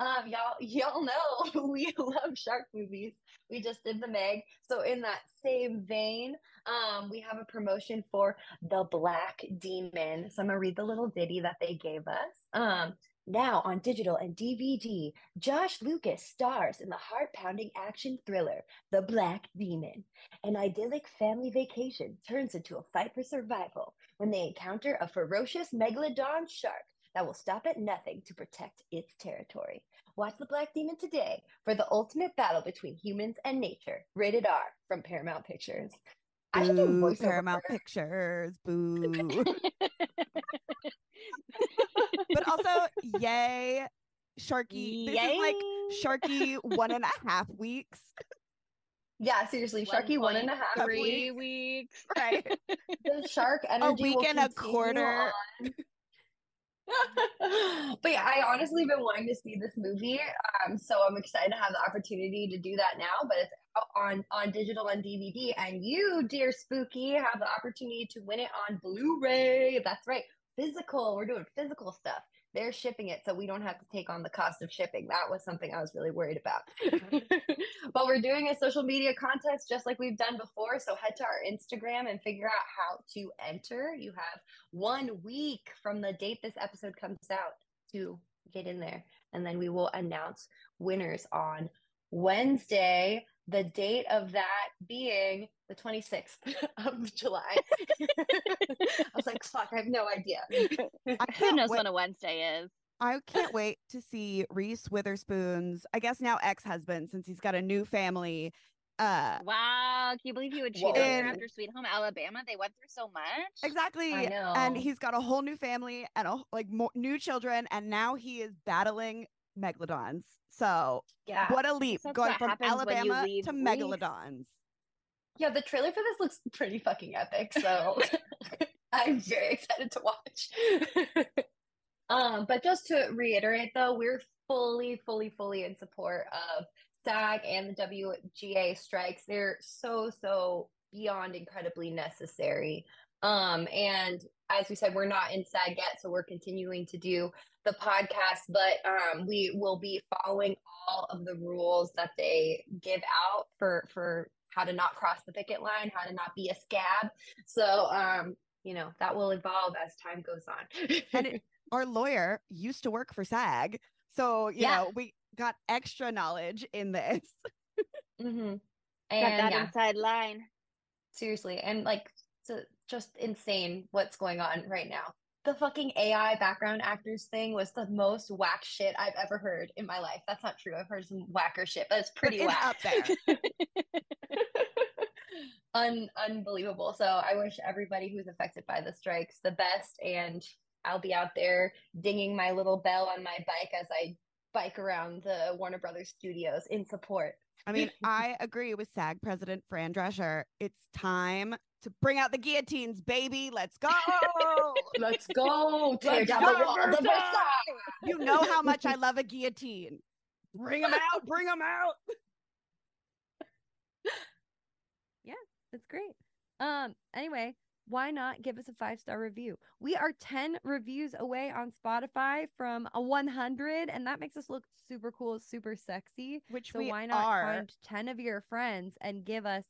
um, y'all, y'all know [LAUGHS] we love shark movies. We just did the Meg. So in that same vein, um, we have a promotion for The Black Demon. So I'm gonna read the little ditty that they gave us. Um, now on digital and DVD, Josh Lucas stars in the heart-pounding action thriller The Black Demon. An idyllic family vacation turns into a fight for survival when they encounter a ferocious megalodon shark that will stop at nothing to protect its territory. Watch The Black Demon today for the ultimate battle between humans and nature. Rated R from Paramount Pictures. I should do Boo, voiceover Paramount for. Pictures. Boo. [LAUGHS] but also, yay, Sharky. This is like Sharky one and a half weeks. Yeah, seriously, Sharky one and a half Three weeks. weeks. Right. The shark energy A week will and a continue quarter. [LAUGHS] but yeah, I honestly been wanting to see this movie, um, so I'm excited to have the opportunity to do that now. But it's out on on digital and DVD, and you, dear Spooky, have the opportunity to win it on Blu-ray. That's right, physical. We're doing physical stuff. They're shipping it, so we don't have to take on the cost of shipping. That was something I was really worried about. [LAUGHS] but we're doing a social media contest just like we've done before. So head to our Instagram and figure out how to enter. You have one week from the date this episode comes out to get in there. And then we will announce winners on Wednesday. The date of that being the 26th [LAUGHS] of July. [LAUGHS] I was like, fuck, I have no idea. I Who can't knows wait- when a Wednesday is? I can't wait to see Reese Witherspoon's, I guess now ex-husband, since he's got a new family. Uh, Wow, can you believe he would cheat on her after Sweet Home Alabama? They went through so much. exactly, I know. and he's got a whole new family and a, like more new children, and now he is battling megalodons. So Yeah. what a leap That's going from happens when you Alabama to megalodons. Yeah, the trailer for this looks pretty fucking epic, so [LAUGHS] I'm very excited to watch. [LAUGHS] um, but just to reiterate though, we're fully, fully, fully in support of SAG and the WGA strikes. They're so, so beyond incredibly necessary. Um, and as we said, we're not in SAG yet, so we're continuing to do the podcast, but um, we will be following all of the rules that they give out for for how to not cross the picket line, how to not be a scab. So, um, you know, that will evolve as time goes on. And it- [LAUGHS] Our lawyer used to work for SAG, so you Yeah. know we got extra knowledge in this. [LAUGHS] hmm Got that yeah, inside line. seriously, and like, it's just insane what's going on right now. The fucking AI background actors thing was the most whack shit I've ever heard in my life. That's not true. I've heard some whacker shit, but it's pretty it's whack. up [LAUGHS] there. Un- unbelievable. So I wish everybody who's affected by the strikes the best, and I'll be out there dinging my little bell on my bike as I bike around the Warner Brothers studios in support. I mean, I agree with SAG president Fran Drescher. It's time to bring out the guillotines, baby. Let's go. [LAUGHS] Let's go tear Let's down go, the walls of Versailles! You know how much I [LAUGHS] love a guillotine. Bring them out. Bring them out. [LAUGHS] Yeah, that's great. Um, anyway, why not give us a five star review? We are 10 reviews away on Spotify from a 100, and that makes us look super cool, super sexy. Which So we why not are. find 10 of your friends and give us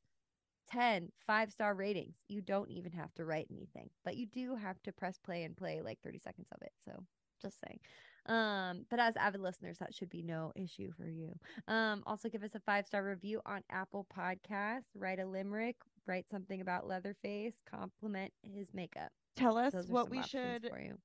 10 five star ratings? You don't even have to write anything, but you do have to press play and play like 30 seconds of it. So just saying. Um, but as avid listeners, that should be no issue for you. Um, also give us a five star review on Apple Podcasts, write a limerick, write something about Leatherface, compliment his makeup. Tell us what we should for you.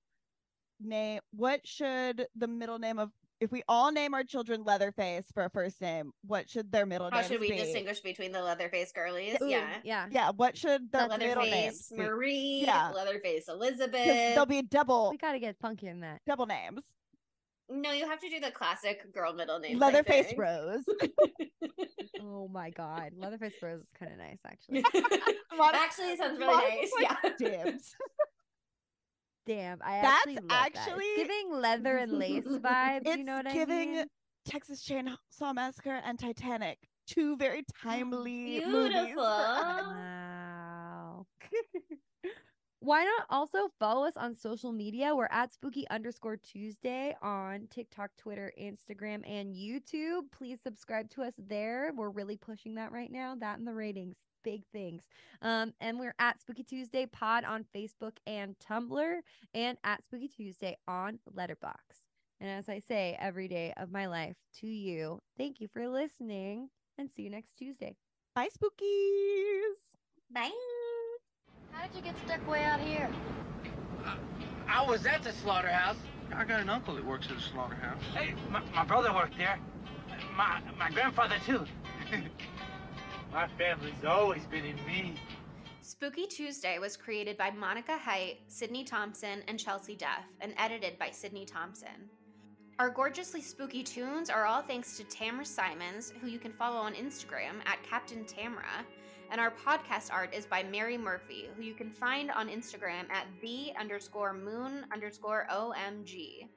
name. What should the middle name of if we all name our children Leatherface for a first name? What should their middle How should we be? distinguish between the Leatherface girlies? Ooh, yeah. Yeah. Yeah, what should their That's middle names Leatherface be? Marie, Yeah. Leatherface 'Cause Elizabeth. There'll be a double We gotta get funky in that. double names. No, you have to do the classic girl middle name. Leatherface. Rose. [LAUGHS] Oh my god. Leatherface Rose is kind of nice actually. [LAUGHS] [LAUGHS] Mon- Actually, it sounds really Monica's nice. like, Yeah. Dibs. Damn, I That's actually love that. Giving leather and lace [LAUGHS] vibes. It's you know what giving I mean? Texas Chainsaw Massacre and Titanic. Two very oh, timely movies. Beautiful. [LAUGHS] Wow. [LAUGHS] Why not also follow us on social media? We're at spooky underscore Tuesday on TikTok, Twitter, Instagram, and YouTube. Please subscribe to us there. We're really pushing that right now. That and the ratings, big things. Um, and we're at Spooky Tuesday Pod on Facebook and Tumblr, and at Spooky Tuesday on Letterboxd. And as I say every day of my life to you, thank you for listening, and see you next Tuesday. Bye, spookies. Bye. How did you get stuck way out here? I was at the slaughterhouse. I got an uncle that works at a slaughterhouse. Hey, my, my brother worked there. My my grandfather too. [LAUGHS] my family's always been in me. Spooky Tuesday was created by Monica Height, Sydney Thompson, and Chelsea Duff, and edited by Sydney Thompson. Our gorgeously spooky tunes are all thanks to Tamra Simons, who you can follow on Instagram at Captain Tamra, and our podcast art is by Mary Murphy, who you can find on Instagram at the underscore moon underscore OMG.